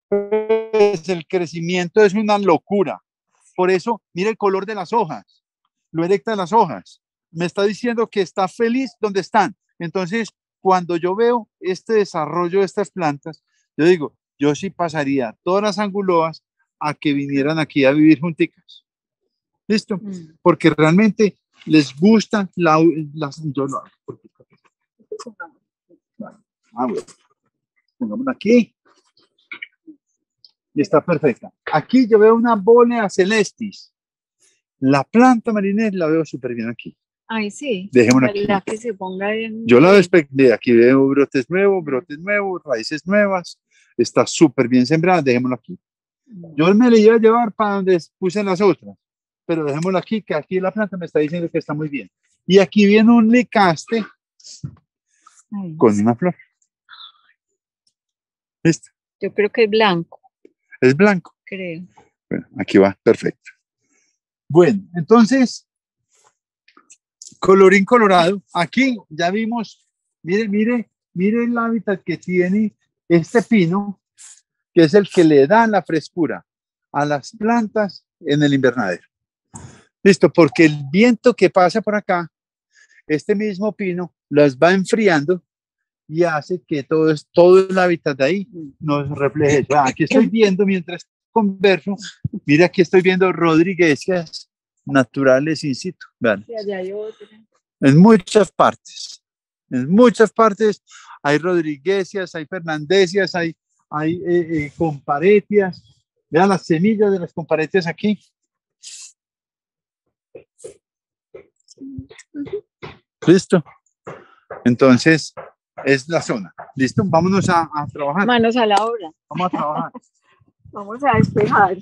Pues el crecimiento es una locura. Por eso, mire el color de las hojas, lo erecta de las hojas. Me está diciendo que está feliz donde están. Entonces, cuando yo veo este desarrollo de estas plantas, yo digo, yo sí pasaría todas las anguloas a que vinieran aquí a vivir junticas. ¿Listo? Mm. Porque realmente les gusta la, las... yo no- Ah, bueno. Pongámosla aquí. Y está perfecta. Aquí yo veo una bolea celestis. La planta marinera la veo súper bien aquí. Ay, sí. Dejémosla aquí. Ojalá que se ponga bien. Yo la veo espe- de aquí veo brotes nuevos, brotes nuevos, raíces nuevas. Está súper bien sembrada. Dejémosla aquí. Yo me la iba a llevar para donde puse las otras, pero dejémosla aquí, que aquí la planta me está diciendo que está muy bien. Y aquí viene un licaste Ay, con una flor. ¿Listo? Yo creo que es blanco, Es blanco. creo. Bueno, aquí va, perfecto. Bueno, entonces, colorín colorado, aquí ya vimos, mire, mire, mire el hábitat que tiene este pino, que es el que le da la frescura a las plantas en el invernadero. Listo, porque el viento que pasa por acá, este mismo pino, las va enfriando y hace que todo, todo el hábitat de ahí nos refleje. Ah, Aquí estoy viendo mientras converso, mira aquí estoy viendo rodriguesias naturales in situ. Vean, en muchas partes, en muchas partes hay rodriguesias, hay fernandesias, hay, hay eh, eh, comparetias. Vean las semillas de las comparetias aquí. Listo. Entonces, es la zona. Listo, vámonos a, a trabajar. Manos a la obra. Vamos a trabajar. Vamos a despejar.